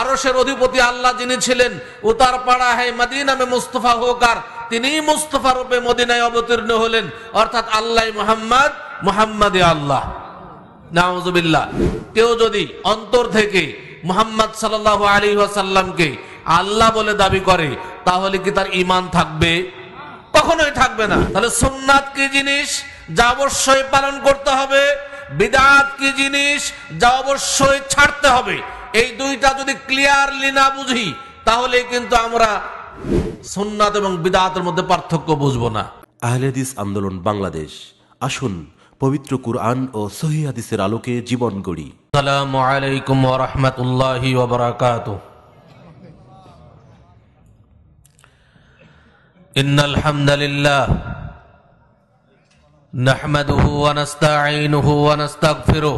আরশের অধিপতি আল্লাহ যিনি ছিলেন উতার পাড়া হে মদিনা মে মুস্তফা হোকার, তিনি মুস্তফা রূপে মদিনায় অবতীর্ণ হলেন। অর্থাৎ আল্লাহ মুহাম্মদ মুহাম্মদ আল্লাহ। নাউজুবিল্লাহ। কেউ যদি অন্তর থেকে মুহাম্মদ সাল্লাল্লাহু আলাইহি ওয়াসাল্লামকে আল্লাহ বলে দাবি করে, তাহলে কি তার ঈমান থাকবে? কখনোই থাকবে না। তাহলে সুন্নাত কি জিনিস? যা অবশ্যই পালন করতে হবে। বিদাত কি জিনিস? যা অবশ্যই ছাড়তে হবে। এই দুইটা যদি ক্লিয়ারলি না বুঝি তাহলে কিন্তু আমরা সুন্নাত এবং বিদাতের মধ্যে পার্থক্য বুঝবো না আহলেদিস আন্দোলন বাংলাদেশ আসুন পবিত্র কুরআন ও সহি হাদিসের আলোকে জীবন গড়ি السلام عليكم ورحمة الله وبركاته إن الحمد لله نحمده ونستعينه ونستغفره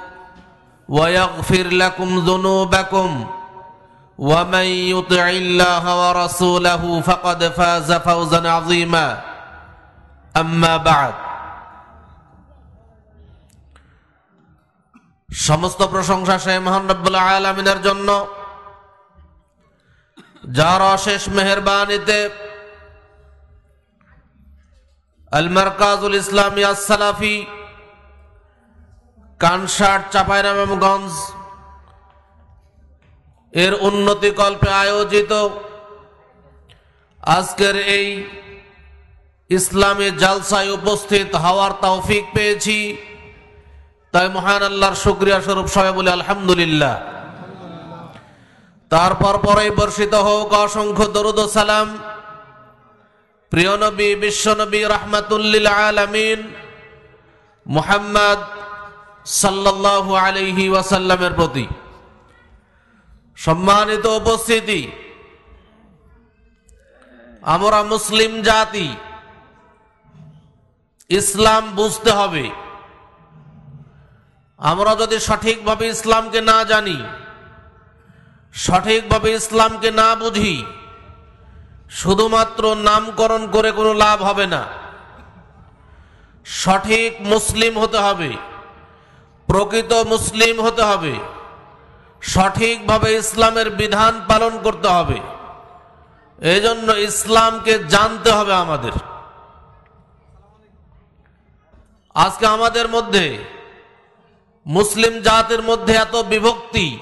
ويغفر لكم ذنوبكم ومن يطع الله ورسوله فقد فاز فوزا عظيما اما بعد সমস্ত প্রশংসা সে মহান রব্বুল আলমিনের জন্য যার অশেষ মেহরবানিতে আল মারকাজুল ইসলামী সালাফি কানসাট চাপাইরামগঞ্জ এর উন্নতি কল্পে আয়োজিত আজকের এই ইসলামী জালসায় উপস্থিত হওয়ার তৌফিক পেয়েছি। তাই মহান আল্লাহর শুক্রিয়া স্বরূপ সবাই বলে আলহামদুলিল্লাহ। তারপর পরে বর্ষিত হোক অসংখ্য দরুদ সালাম। প্রিয় নবী, বিশ্ব নবী, রহমাতুল্লিল আলমিন, মুহাম্মদ সাল্লাল্লাহু আলাইহি ওয়াসাল্লামের প্রতি সম্মানিত উপস্থিতি। আমরা মুসলিম জাতি, ইসলাম বুঝতে হবে। আমরা যদি সঠিকভাবে ইসলামকে না জানি, সঠিকভাবে ইসলামকে না বুঝি, শুধুমাত্র নামকরণ করে কোনো লাভ হবে না। সঠিক মুসলিম হতে হবে। প্রকৃত মুসলিম হতে হবে। সঠিকভাবে ইসলামের বিধান পালন করতে হবে। এই জন্য ইসলামকে জানতে হবে আমাদের। আজকে আমাদের মধ্যে, মুসলিম জাতির মধ্যে এত বিভক্তি,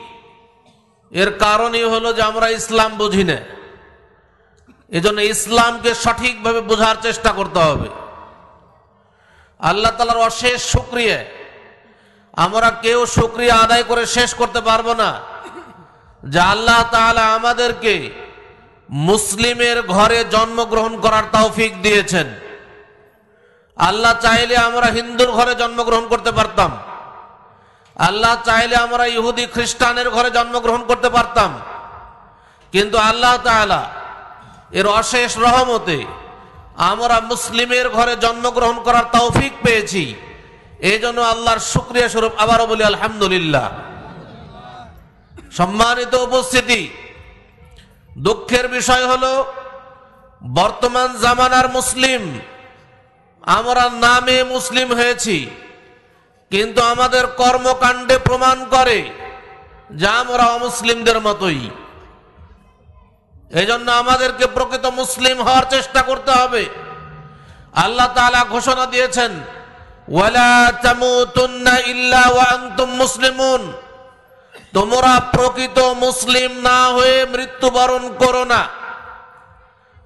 এর কারণই হলো যে আমরা ইসলাম বুঝি না। এজন্য ইসলামকে সঠিকভাবে বোঝার চেষ্টা করতে হবে। আল্লাহ তালার অশেষ সুক্রিয়া আমরা কেউ সুক্রিয়া আদায় করে শেষ করতে পারব না। যে আল্লাহ তাআলা আমাদেরকে মুসলিমের ঘরে জন্মগ্রহণ করার তৌফিক দিয়েছেন। আল্লাহ চাইলে আমরা হিন্দুর ঘরে জন্মগ্রহণ করতে পারতাম। আল্লাহ চাইলে আমরা ইহুদি খ্রিস্টানের ঘরে জন্মগ্রহণ করতে পারতাম। কিন্তু আল্লাহ তাআলা এর অশেষ রহমতে আমরা মুসলিমের ঘরে জন্মগ্রহণ করার তৌফিক পেয়েছি। এই জন্য আল্লাহর শুক্রিয়া স্বরূপ আবারও বলি, আলহামদুলিল্লাহ। সম্মানিত উপস্থিতি, দুঃখের বিষয় হলো, বর্তমান জামানার মুসলিম, আমরা নামে মুসলিম হয়েছি, কিন্তু আমাদের কর্মকাণ্ডে প্রমাণ করে যা আমরা অমুসলিমদের মতোই। এজন্য আমাদেরকে প্রকৃত মুসলিম হওয়ার চেষ্টা করতে হবে। আল্লাহ তাআলা ঘোষণা দিয়েছেন মুসলিমুন। তোমরা প্রকৃত মুসলিম না হয়ে মৃত্যুবরণ করো না।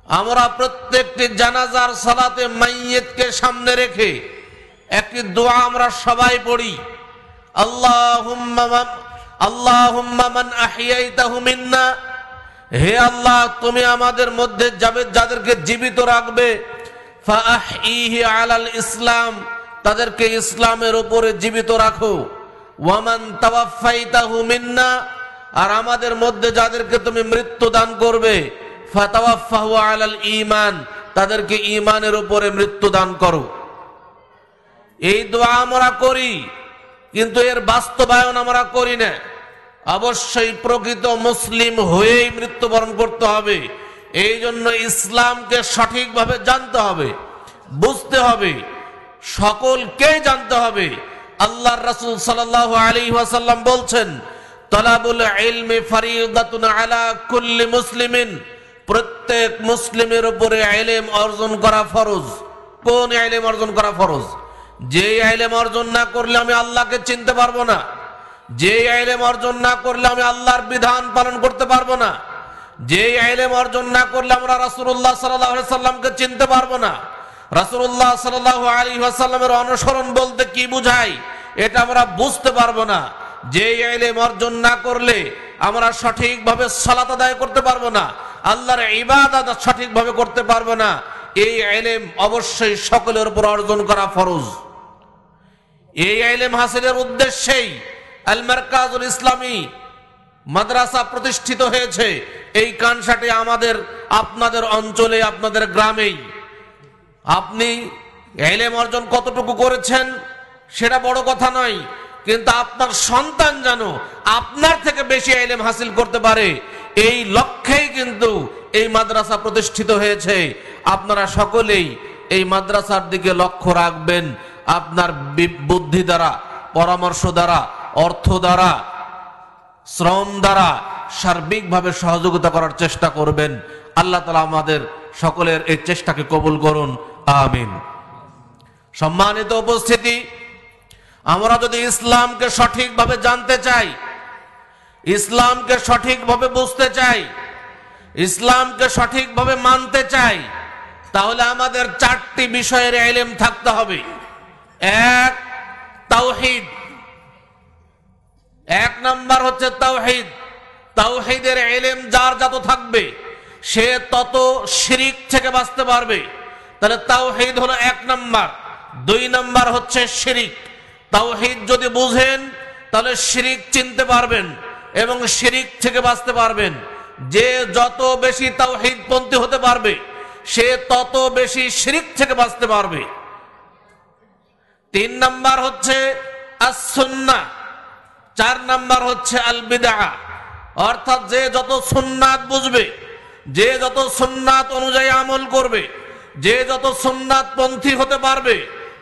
আমরা প্রত্যেকটি জানাজার সালাতে মাইয়েতকে সামনে রেখে একটি দোয়া আমরা সবাই পড়ি। মান আহিয়াইতাহু হে আল্লাহ, তুমি আমাদের মধ্যে যাবে যাদেরকে জীবিত রাখবে। আলাল ইসলাম। তাদেরকে ইসলামের উপরে জীবিত রাখো। ওয়ামান তাওয়াফাইতাহু মিন্না, আর আমাদের মধ্যে যাদেরকে তুমি মৃত্যু দান করবে, ফাতাওয়াফাহু আলাল ঈমান, তাদেরকে ঈমানের উপরে মৃত্যু দান করো। এই দোয়া আমরা করি, কিন্তু এর বাস্তবায়ন আমরা করি না। অবশ্যই প্রকৃত মুসলিম হয়েই মৃত্যুবরণ করতে হবে। এই জন্য ইসলামকে সঠিকভাবে জানতে হবে, বুঝতে হবে। সকলকেই জানতে হবে। আল্লাহর রাসূল সাল্লাল্লাহু আলাইহি ওয়াসাল্লাম বলছেন, তলাবুল ইলমি ফারিদাতুন আলা কুল্লি মুসলিমিন। প্রত্যেক মুসলিমের উপরে ইলম অর্জন করা ফরজ। কোন ইলম অর্জন করা ফরজ? যে ইলম অর্জন না করলে আমি আল্লাহকে চিনতে পারব না। যে ইলম অর্জন না করলে আমি আল্লাহর বিধান পালন করতে পারব না। যে আইলেম অর্জন না করলে আমরা রাসূলুল্লাহ সাল্লাল্লাহু আলাইহি সাল্লামকে চিনতে পারব না। রাসূলুল্লাহ সাল্লাল্লাহু আলাইহি ওয়াসাল্লামের অনুসরণ বলতে কি বুঝায় এটা আমরা বুঝতে পারব না। যে ইলম অর্জন না করলে আমরা সঠিকভাবে সালাত আদায় করতে পারব না। আল্লাহর ইবাদত সঠিকভাবে করতে পারব না। এই ইলম অবশ্যই সকলের উপর অর্জন করা ফরজ। এই ইলম হাসিলের উদ্দেশ্যেই আল মারকাজুল ইসলামী মাদ্রাসা প্রতিষ্ঠিত হয়েছে। এই কানসাটে আমাদের, আপনাদের অঞ্চলে, আপনাদের গ্রামেই। আপনি এলেম অর্জন কতটুকু করেছেন সেটা বড় কথা নয়, কিন্তু আপনার সন্তান যেন আপনার থেকে বেশি এলেম হাসিল করতে পারে, এই লক্ষ্যেই কিন্তু এই মাদ্রাসা প্রতিষ্ঠিত হয়েছে। আপনারা সকলেই এই মাদ্রাসার দিকে লক্ষ্য রাখবেন। আপনার বুদ্ধি দ্বারা, পরামর্শ দ্বারা, অর্থ দ্বারা, শ্রম দ্বারা সার্বিকভাবে সহযোগিতা করার চেষ্টা করবেন। আল্লাহ তালা আমাদের সকলের এই চেষ্টাকে কবুল করুন। আমিন। সম্মানিত উপস্থিতি, আমরা যদি ইসলামকে সঠিকভাবে জানতে চাই, ইসলামকে সঠিকভাবে বুঝতে চাই, ইসলামকে সঠিকভাবে মানতে চাই, তাহলে আমাদের চারটি বিষয়ের এলেম থাকতে হবে। এক, তাওহিদ। এক নাম্বার হচ্ছে তাওহিদ। তাওহিদের এলেম যার যত থাকবে, সে তত শিরিক থেকে বাঁচতে পারবে। তাহলে তাওহিদ হলো এক নাম্বার। দুই নাম্বার হচ্ছে শিরিক। তাওহিদ যদি বুঝেন, তাহলে শিরিক চিনতে পারবেন এবং শিরিক থেকে বাঁচতে পারবেন। যে যত বেশি তাওহিদ পন্থী হতে পারবে, সে তত বেশি শিরিক থেকে বাঁচতে পারবে। তিন নাম্বার হচ্ছে আসুন্না চার নাম্বার হচ্ছে আল বিদা অর্থাৎ যে যত সুন্নাত বুঝবে, যে যত সুন্নাত অনুযায়ী আমল করবে যে যত সুন্নাত পন্থী হতে পারবে,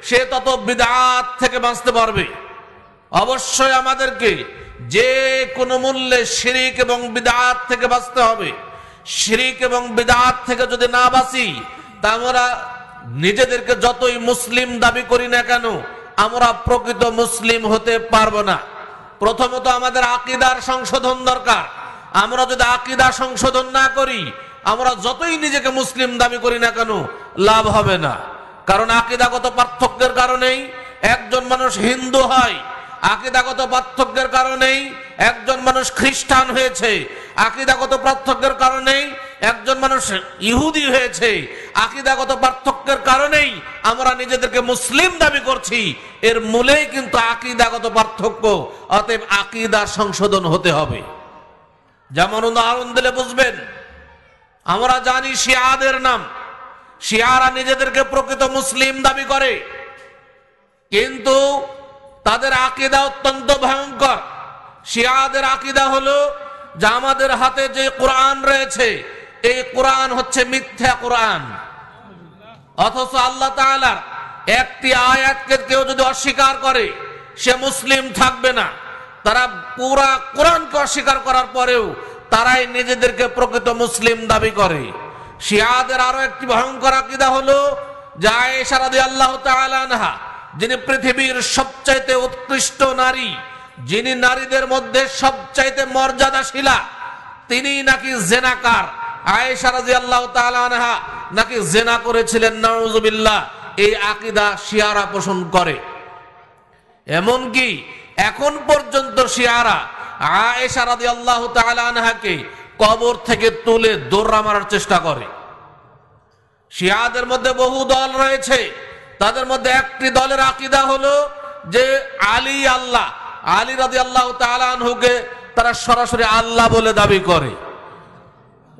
সে তত বিদাত থেকে বাঁচতে পারবে। অবশ্যই আমাদেরকে যে কোনো মূল্যে শিরিক এবং বিদাত থেকে বাঁচতে হবে। শিরিক এবং বিদাত থেকে যদি না বাঁচি, তা আমরা নিজেদেরকে যতই মুসলিম দাবি করি না কেন, আমরা প্রকৃত মুসলিম হতে পারব না। প্রথমত আমাদের আকিদার সংশোধন দরকার। আমরা যদি আকিদা সংশোধন না করি আমরা যতই নিজেকে মুসলিম দাবি করি না কেন, লাভ হবে না। কারণ আকিদাগত পার্থক্যের কারণেই একজন মানুষ হিন্দু হয়, আকিদাগত পার্থক্যের কারণেই একজন মানুষ খ্রিস্টান হয়েছে, আকিদাগত পার্থক্যের কারণেই একজন মানুষ ইহুদি হয়েছে, আকিদাগত পার্থক্যের কারণেই আমরা নিজেদেরকে মুসলিম দাবি করছি। এর মূলেই কিন্তু আকিদাগত পার্থক্য, অতএব আকিদার সংশোধন হতে হবে। যেমন উদাহরণ দিলে বুঝবেন আমরা জানি শিয়াদের নাম। শিয়ারা নিজেদেরকে প্রকৃত মুসলিম দাবি করে। কিন্তু তাদের আকিদা অত্যন্ত ভয়ঙ্কর। শিয়াদের আকিদা হলো যে আমাদের হাতে যে কোরআন রয়েছে, এই কোরআন হচ্ছে মিথ্যা কোরআন। অথচ আল্লাহ তাআলার একটি আয়াতকে কেউ যদি অস্বীকার করে, সে মুসলিম থাকবে না। তারা পুরা কোরআনকে অস্বীকার করার পরেও তারাই নিজেদেরকে প্রকৃত মুসলিম দাবি করে। শিয়াদের আরও একটি ভয়ঙ্কর আকিদা হলো আনহা, যিনি পৃথিবীর সবচাইতে উৎকৃষ্ট নারী, যিনি নারীদের মধ্যে সবচাইতে মর্যাদাশীলা, তিনি নাকি জেনাকার। আয়েশা রাদিয়াল্লাহু তাআলা আনহা নাকি জেনা করেছিলেন, নাউজুবিল্লাহ, এই আকিদা শিয়ারা পোষণ করে। এমনকি এখন পর্যন্ত শিয়ারা আয়েশা রাদিয়াল্লাহু তাআলা আনহাকে কবর থেকে তুলে দৌড়া মারার চেষ্টা করে। শিয়াদের মধ্যে বহু দল রয়েছে। তাদের মধ্যে একটি দলের আকিদা হলো যে আলী আল্লাহ। আলী রাদিয়াল্লাহু তাআলা আনহুকে তারা সরাসরি আল্লাহ বলে দাবি করে।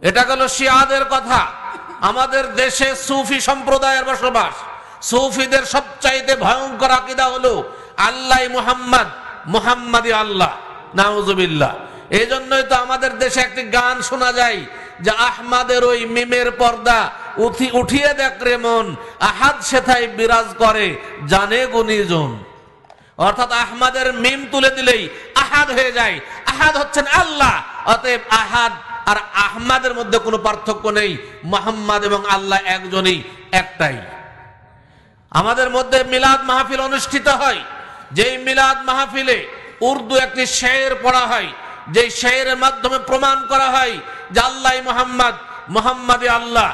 এটা গেল শিয়াদের কথা। আমাদের দেশে সুফি সম্প্রদায়ের বসবাস। সুফিদের সবচাইতে ভয়ঙ্কর আকিদা হলো আল্লাহ মুহাম্মদ, মুহাম্মাদি আল্লাহ। নাউজুবিল্লাহ। এই জন্যই তো আমাদের দেশে একটি গান শোনা যায় যে আহমাদের ওই মিমের পর্দা, উঠি, উঠিয়ে দেখ রে মন, আহাদ সেথায় বিরাজ করে, জানে গুণীজন। অর্থাৎ আহমাদের মিম তুলে দিলেই আহাদ হয়ে যায়। আহাদ হচ্ছেন আল্লাহ, অতএব আহাদ আর আহমাদের মধ্যে কোনো পার্থক্য নেই। মোহাম্মদ এবং আল্লাহ একজনই, একটাই। আমাদের মধ্যে মিলাদ মাহফিল অনুষ্ঠিত হয়। যেই মিলাদ মাহফিলে উর্দু একটি শের পড়া হয় যে শেরের মাধ্যমে প্রমাণ করা হয় যে আল্লাহ মোহাম্মদ, মোহাম্মদে আল্লাহ।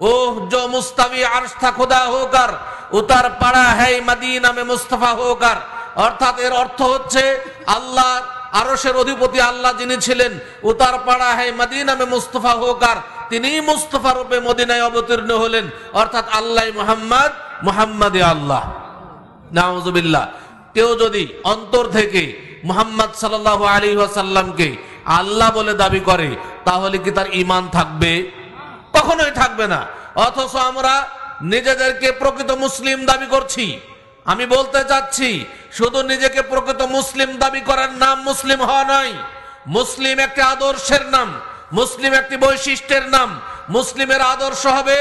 ওহ, জো মুস্তাবি আরস্থা খোদা হোকার উতার পাড়া হ্যাঁ মাদিনা মে মুস্তফা হোকার অর্থাৎ এর অর্থ হচ্ছে আল্লাহ আরসের অধিপতি আল্লাহ যিনি ছিলেন, উতার পাড়া হ্যাঁ মাদিনা মে মুস্তফা হোকার তিনি মুস্তফা রূপে মদিনায় অবতীর্ণ হলেন। অর্থাৎ আল্লাহ মোহাম্মদ, মোহাম্মদে আল্লাহ। নাউজুবিল্লাহ। কেউ যদি অন্তর থেকে মোহাম্মদ সাল্লাহ আলী ওয়াসাল্লামকে আল্লাহ বলে দাবি করে, তাহলে কি তার ইমান থাকবে? কখনোই থাকবে না। অথচ আমরা নিজেদেরকে প্রকৃত মুসলিম দাবি করছি। আমি বলতে চাচ্ছি, শুধু নিজেকে প্রকৃত মুসলিম দাবি করার নাম মুসলিম হওয়া নয়। মুসলিম একটি আদর্শের নাম, মুসলিম একটি বৈশিষ্ট্যের নাম, মুসলিমের আদর্শ হবে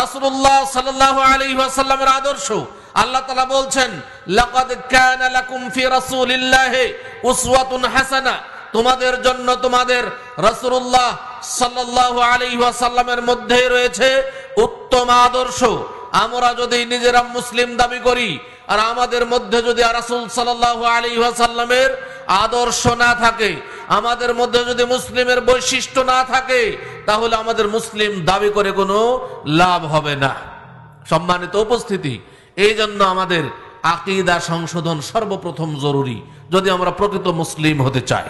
রাসূলুল্লাহ সাল্লাল্লাহু আলাইহি ওয়াসাল্লামের আদর্শ। আল্লাহ তাআলা বলছেন, লাকাদ কানা লাকুম ফি রাসূলিল্লাহি উসওয়াতুন হাসানা। তোমাদের জন্য তোমাদের রাসূলুল্লাহ সাল্লাল্লাহু আলাইহি ওয়াসাল্লামের মধ্যে রয়েছে উত্তম আদর্শ। আমরা যদি নিজেরা মুসলিম দাবি করি, আর আমাদের মধ্যে যদি রাসূল সাল্লাল্লাহু আলাইহি ওয়াসাল্লামের আদর্শ না থাকে, আমাদের মধ্যে যদি মুসলিমের বৈশিষ্ট্য না থাকে, তাহলে আমাদের মুসলিম দাবি করে কোনো লাভ হবে না। সম্মানিত উপস্থিতি এই জন্য আমাদের আকিদা সংশোধন সর্বপ্রথম জরুরি, যদি আমরা প্রকৃত মুসলিম হতে চাই।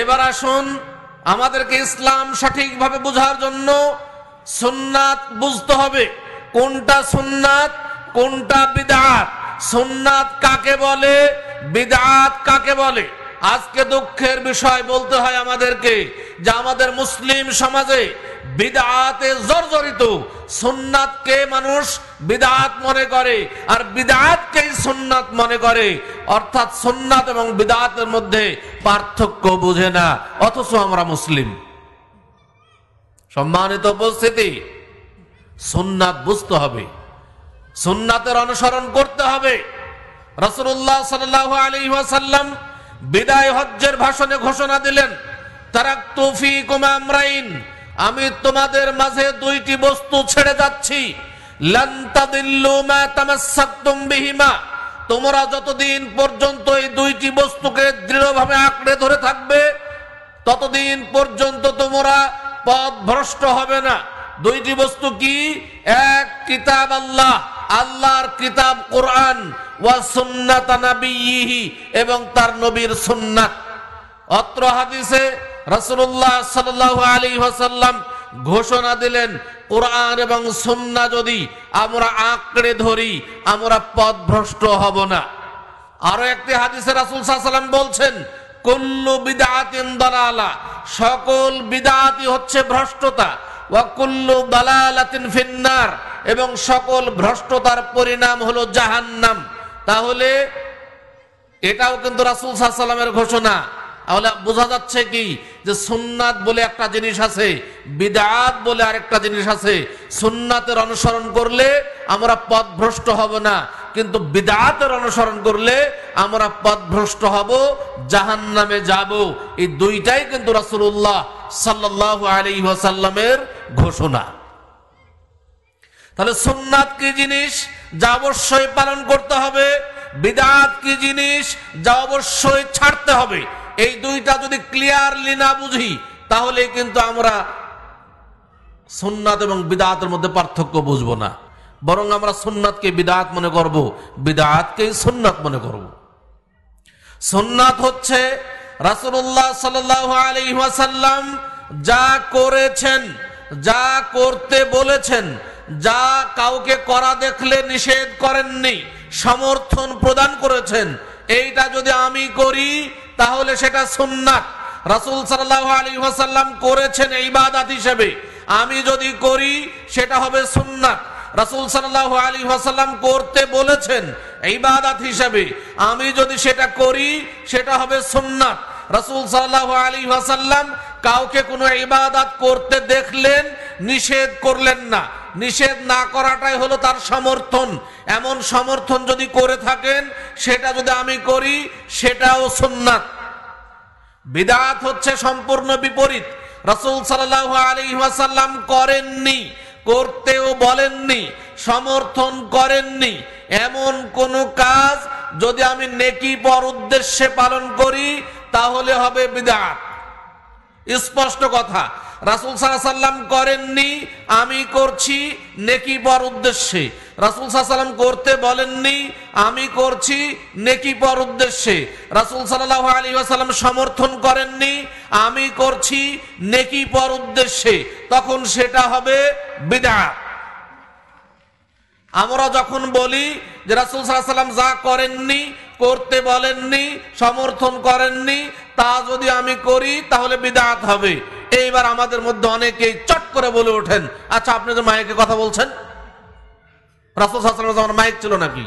এবার আসুন আমাদেরকে ইসলাম সঠিকভাবে বোঝার জন্য সুন্নাত বুঝতে হবে। কোনটা সুন্নাত, কোনটা বিদাত সুন্নাত কাকে বলে? বিদাত কাকে বলে? আজকে দুঃখের বিষয় বলতে হয় আমাদেরকে যে আমাদের মুসলিম সমাজে বিদাতে জর্জরিত সুন্নাতকে মানুষ বিদাত মনে করে আর বিদাতকেই সুন্নাত মনে করে? অর্থাৎ সুন্নাত এবং বিদাতের মধ্যে পার্থক্য বুঝে না, অথচ আমরা মুসলিম। সম্মানিত উপস্থিতি, সুন্নাত বুঝতে হবে। সুন্নাতের অনুসরণ করতে হবে। রসুল্লাহ সাল্লাহ আলী ওয়াসাল্লাম বিদায় হজ্জের ভাষণে ঘোষণা দিলেন তারা তুফি কুমামরাইন আমি তোমাদের মাঝে দুইটি বস্তু ছেড়ে যাচ্ছি। তোমরা যতদিন পর্যন্ত এই দুইটি বস্তুকে দৃঢ়ভাবে আঁকড়ে ধরে থাকবে, ততদিন পর্যন্ত তোমরা পথ ভ্রষ্ট হবে না। দুইটি বস্তু কি? এক কিতাব আল্লাহ আল্লাহর কিতাব কোরআন ওয়া সুন্নাত নাবিয়িহি এবং তার নবীর সুন্নাত অত্র হাদিসে রাসূলুল্লাহ সাল্লাল্লাহু আলাইহি ওয়াসাল্লাম ঘোষণা দিলেন, কোরআন এবং সুন্না যদি আমরা আঁকড়ে ধরি, আমরা পথ ভ্রষ্ট হব না। আরও একটি হাদিসে রাসূল সাল্লাল্লাহু আলাইহি ওয়াসাল্লাম বলছেন, কুল্লু বিদআতিন দালালা, সকল বিদআতি হচ্ছে ভ্রষ্টতা ফিন্নার। এবং সকল ভ্রষ্টতার পরিণাম হলো জাহান্নাম। তাহলে এটাও কিন্তু রাসুল সাহা সাল্লামের ঘোষণা। তাহলে বোঝা যাচ্ছে কি? যে সুন্নাত বলে একটা জিনিস আছে, বিদাত বলে আরেকটা জিনিস আছে। সুন্নাতের অনুসরণ করলে আমরা পথভ্রষ্ট হব না, কিন্তু বিদাতের অনুসরণ করলে আমরা পথভ্রষ্ট হব জাহান নামে যাব। এই দুইটাই কিন্তু রাসূলুল্লাহ সাল্লাল্লাহু আলাইহি ওয়াসাল্লামের ঘোষণা। তাহলে সুন্নাত কি জিনিস? যা অবশ্যই পালন করতে হবে। বিদাত কি জিনিস? যা অবশ্যই ছাড়তে হবে। এই দুইটা যদি ক্লিয়ারলি না বুঝি, তাহলে কিন্তু আমরা সুন্নাত এবং বিদাতের মধ্যে পার্থক্য বুঝব না। বরং আমরা সুন্নাতকে বিদাত মনে করব বিদাতকে সুন্নাত মনে করব। সুন্নাত হচ্ছে আলাইহি ওয়াসাল্লাম যা করেছেন, যা করতে বলেছেন, যা কাউকে করা দেখলে নিষেধ করেননি, সমর্থন প্রদান করেছেন, এইটা যদি আমি করি তাহলে সেটা সুন্নাত। রাসূল সাল্লাল্লাহু আলাইহি ওয়াসাল্লাম করেছেন ইবাদত হিসেবে। আমি যদি করি, সেটা হবে সুন্নাত। রাসূল সাল্লাল্লাহু আলাইহি ওয়াসাল্লাম করতে বলেছেন ইবাদত হিসেবে। আমি যদি সেটা করি, সেটা হবে সুন্নাত। রাসূল সাল্লাল্লাহু আলাইহি ওয়াসাল্লাম কাউকে কোনো ইবাদত করতে দেখলেন, নিষেধ করলেন না। নিষেধ না করাটাই হলো তার সমর্থন। এমন সমর্থন যদি করে থাকেন, সেটা যদি আমি করি, সেটাও সুন্নাত। বিদাত হচ্ছে সম্পূর্ণ বিপরীত। রাসূল সাল্লাল্লাহু আলাইহি ওয়াসাল্লাম করেননি, করতেও বলেননি, সমর্থন করেননি। এমন কোন কাজ যদি আমি নেকি পর উদ্দেশ্যে পালন করি, তাহলে হবে বিদাত। স্পষ্ট কথা রাসুল সাল্লাম করেননি, আমি করছি নেকি পর উদ্দেশ্যে। রাসুল সাল্লাম করতে বলেননি, আমি করছি নেকি পর উদ্দেশ্যে। রাসুল সাল্লাহ আলী আসাল্লাম সমর্থন করেননি, আমি করছি নেকি পর উদ্দেশ্যে। তখন সেটা হবে বিদাত আমরা যখন বলি যে রাসুল সাল্লাম যা করেননি, করতে বলেননি, সমর্থন করেননি, তা যদি আমি করি, তাহলে বিদাত হবে। এইবার আমাদের মধ্যে অনেকেই চট করে বলে ওঠেন আচ্ছা আপনি যে মাইকে কথা বলছেন? রাসুল সাল্লাম যেমন মাইক ছিল নাকি?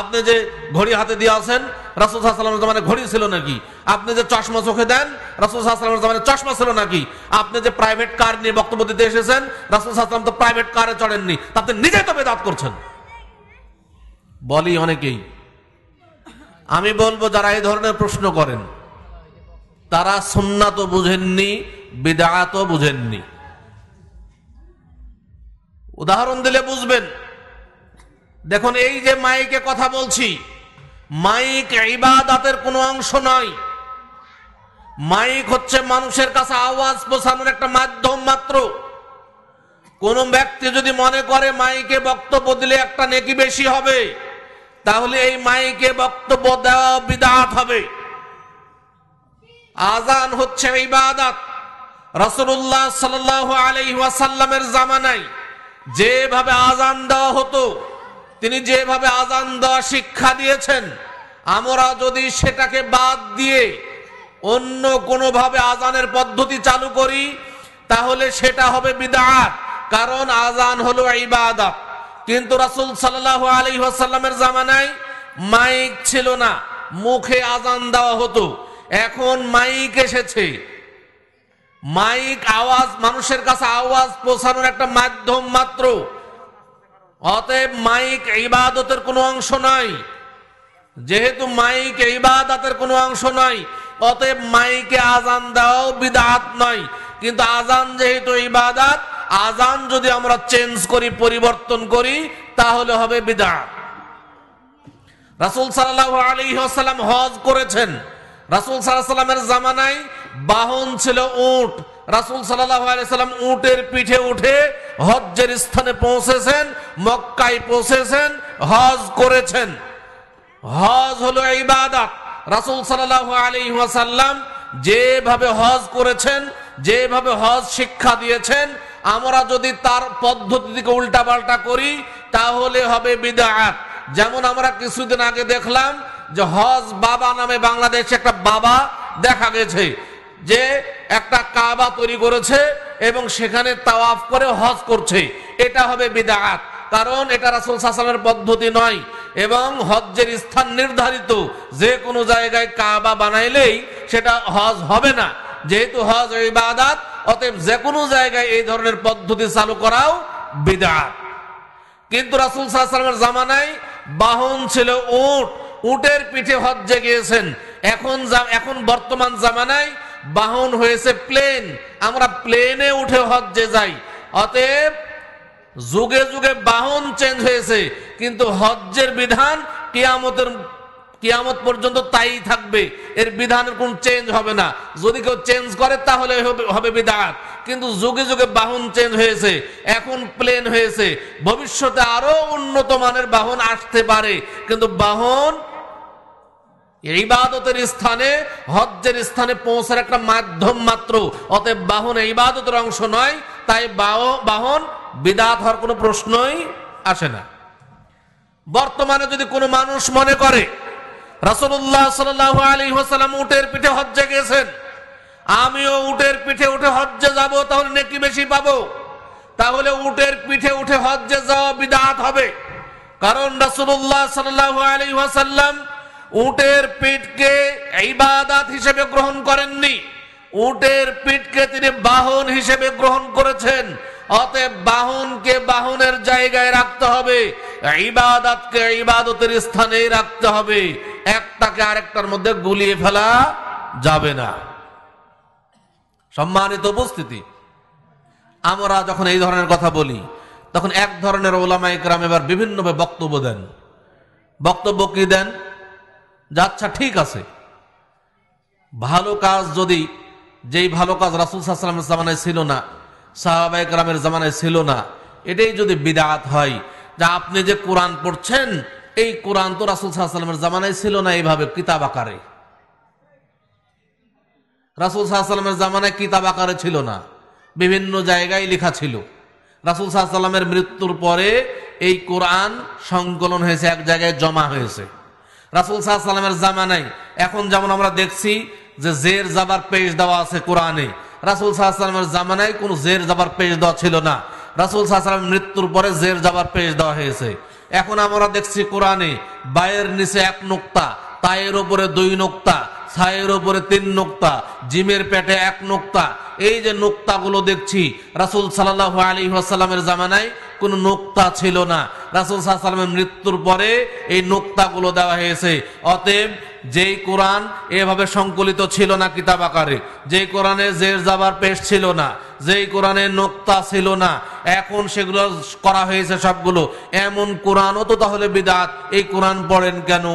আপনি যে ঘড়ি হাতে দিয়ে আছেন, রাসুল সাল্লামের জামানে ঘড়ি ছিল নাকি? আপনি যে চশমা চোখে দেন, রাসুল সাল্লামের জামানে চশমা ছিল নাকি? আপনি যে প্রাইভেট কার নিয়ে বক্তব্য দিতে এসেছেন, রাসুল সাল্লাম তো প্রাইভেট কারে চড়েননি আপনি নিজেই তো বেদাত করছেন। বলি অনেকেই, আমি বলব যারা এই ধরনের প্রশ্ন করেন তারা সুন্নাতও বুঝেননি বিদাতও বুঝেননি। উদাহরণ দিলে বুঝবেন। দেখুন, এই যে মাইকে কথা বলছি, মাইক ইবাদাতের কোনো অংশ নয়। মাইক হচ্ছে মানুষের কাছে আওয়াজ পৌঁছানোর একটা মাধ্যম মাত্র। কোন ব্যক্তি যদি মনে করে মাইকে বক্তব্য দিলে একটা নেকি বেশি হবে, তাহলে এই মাইকে বক্তব্য দেওয়া বিদাত হবে। আজান হচ্ছে ইবাদত। রসুল্লাহ সাল আলাই ওয়াসাল্লামের জামানায় যেভাবে আজান দেওয়া হতো, তিনি যেভাবে আজান দেওয়া শিক্ষা দিয়েছেন, আমরা যদি সেটাকে বাদ দিয়ে অন্য কোনোভাবে আজানের পদ্ধতি চালু করি, তাহলে সেটা হবে বিদাত, কারণ আজান হলো ইবাদত। কিন্তু রাসুল সাল্লাহ আলী আসাল্লামের জামানায় মাইক ছিল না, মুখে আজান দেওয়া হতো। এখন মাইক এসেছে। মাইক আওয়াজ, মানুষের কাছে আওয়াজ পৌঁছানোর একটা মাধ্যম মাত্র। অতএব মাইক ইবাদতের কোনো অংশ নয় যেহেতু মাইক ইবাদতের কোনো অংশ নয় অতএব মাইকে আজান দেওয়াও বিদাত নয়। কিন্তু আজান যেহেতু ইবাদাত আজান যদি আমরা চেঞ্জ করি, পরিবর্তন করি, তাহলে হবে বিদাত। রাসুল সাল্লাহ আলী সাল্লাম হজ করেছেন। রাসুল সাল্লামের জামানায় বাহন ছিল উট। রাসুল সাল্লাম উটের পিঠে উঠে হজ্জের স্থানে পৌঁছেছেন, মক্কায় পৌঁছেছেন, হজ করেছেন। হজ হলো ইবাদত। রাসুল সাল্লাহ আলী ওয়াসাল্লাম যেভাবে হজ করেছেন, যেভাবে হজ শিক্ষা দিয়েছেন, আমরা যদি তার পদ্ধতি থেকে উল্টা পাল্টা করি, তাহলে হবে বিদাত যেমন আমরা কিছুদিন আগে দেখলাম যে হজ বাবা নামে বাংলাদেশে একটা বাবা দেখা গেছে, যে একটা কাবা তৈরি করেছে এবং সেখানে তাওয়াফ করে হজ করছে। এটা হবে বিদাত, কারণ এটা রাসুল সাসামের পদ্ধতি নয়। এবং হজ্জের স্থান নির্ধারিত, যে কোনো জায়গায় কাবা বানাইলেই সেটা হজ হবে না। যেহেতু হজ ইবাদাত, অতএব যে কোনো জায়গায় এই ধরনের পদ্ধতি চালু করাও বিদাত। কিন্তু রাসুল সাল্লামের জামানায় বাহন ছিল উট। উটের পিঠে হজ্জে গিয়েছেন। এখন এখন বর্তমান জামানায় বাহন হয়েছে প্লেন। আমরা প্লেনে উঠে হজ্জে যাই। অতএব যুগে যুগে বাহন চেঞ্জ হয়েছে, কিন্তু হজ্জের বিধান কিয়ামতের, কিয়ামত পর্যন্ত তাই থাকবে। এর বিধানের কোন চেঞ্জ হবে না। যদি কেউ চেঞ্জ করে, তাহলে হবে- বিধান কিন্তু যুগে যুগে বাহন চেঞ্জ হয়েছে, এখন প্লেন হয়েছে। ভবিষ্যতে আরও উন্নত মানের বাহন আসতে পারে। কিন্তু বাহন ইবাদতের স্থানে, হজ্জের স্থানে পৌঁছার একটা মাধ্যম মাত্র। অতএব বাহন ইবাদতের অংশ নয়, তাই বাহ- বাহন বিদাত হওয়ার কোনো প্রশ্নই আসে না। বর্তমানে যদি কোনো মানুষ মনে করে, রাসূলুল্লাহ সাল্লাল্লাহু আলাইহি ওয়াসাল্লাম উটের পিঠে হজ্জে গেছেন, আমিও উটের পিঠে উঠে হজ্জে যাব, তাহলে নেকি বেশি পাবো? তাহলে উটের পিঠে উঠে হজ্জে যাওয়া বিদাত হবে। কারণ রাসূলুল্লাহ সাল্লাল্লাহু আলাইহি ওয়াসাল্লাম উটের পিঠকে ইবাদত হিসেবে গ্রহণ করেননি। উটের পিঠকে তিনি বাহন হিসেবে গ্রহণ করেছেন। অতএব বাহনকে বাহনের জায়গায় রাখতে হবে, ইবাদতকে ইবাদতের স্থানে রাখতে হবে। একটাকে আরেকটার মধ্যে গুলিয়ে ফেলা যাবে না। সম্মানিত উপস্থিতি, আমরা যখন এই ধরনের কথা বলি, তখন এক ধরনের ওলামা ইকরাম এবার বিভিন্নভাবে বক্তব্য দেন। বক্তব্য কি দেন? যে আচ্ছা ঠিক আছে। ভালো কাজ যদি যেই ভালো কাজ রাসুল সাল্লামের জামানায় ছিল না সাহাবাহিক রামের জামানায় ছিল না, এটাই যদি বিদাত হয়, যা আপনি যে কোরআন পড়ছেন, এই কোরআন তো রাসুল সাল্লামের জামানায় ছিল না এইভাবে কিতাব আকারে। রাসুল সাল্লামের জামানায় কিতাব আকারে ছিল না, বিভিন্ন জায়গায় লেখা ছিল। রাসুল সাল্লামের মৃত্যুর পরে এই কোরআন সংকলন হয়েছে, এক জায়গায় জমা হয়েছে। রাসুল সাল্লামের জামানায়। এখন যেমন আমরা দেখছি যে জের যাবার পেশ দেওয়া আছে কোরআনে। রাসুল সাল্লামের জামানায় কোনো জের যাবার পেশ দেওয়া ছিল না। রাসুল সাল্লামের মৃত্যুর পরে জের যাবার পেশ দেওয়া হয়েছে। এখন আমরা দেখছি কোরআনে বায়ের নিচে এক নোক্তা তায়ের ওপরে দুই নোক্তা, ছায়ের ওপরে তিন নোক্তা, জিমের পেটে এক নোক্তা। এই যে নোক্তাগুলো দেখছি, রাসুল সাল্লাহ আলী আসাল্লামের জামানায় কোন নোক্তা ছিল না। রাসুল সাল্লামের মৃত্যুর পরে এই নোক্তাগুলো দেওয়া হয়েছে। অতএব যেই কোরআন এভাবে সংকলিত ছিল না কিতাব আকারে, যেই কোরআনে জের যাবার পেশ ছিল না, যেই কোরআনে নোক্তা ছিল না, এখন সেগুলো করা হয়েছে সবগুলো। এমন কোরআনও তো তাহলে বিদাত, এই কোরআন পড়েন কেন?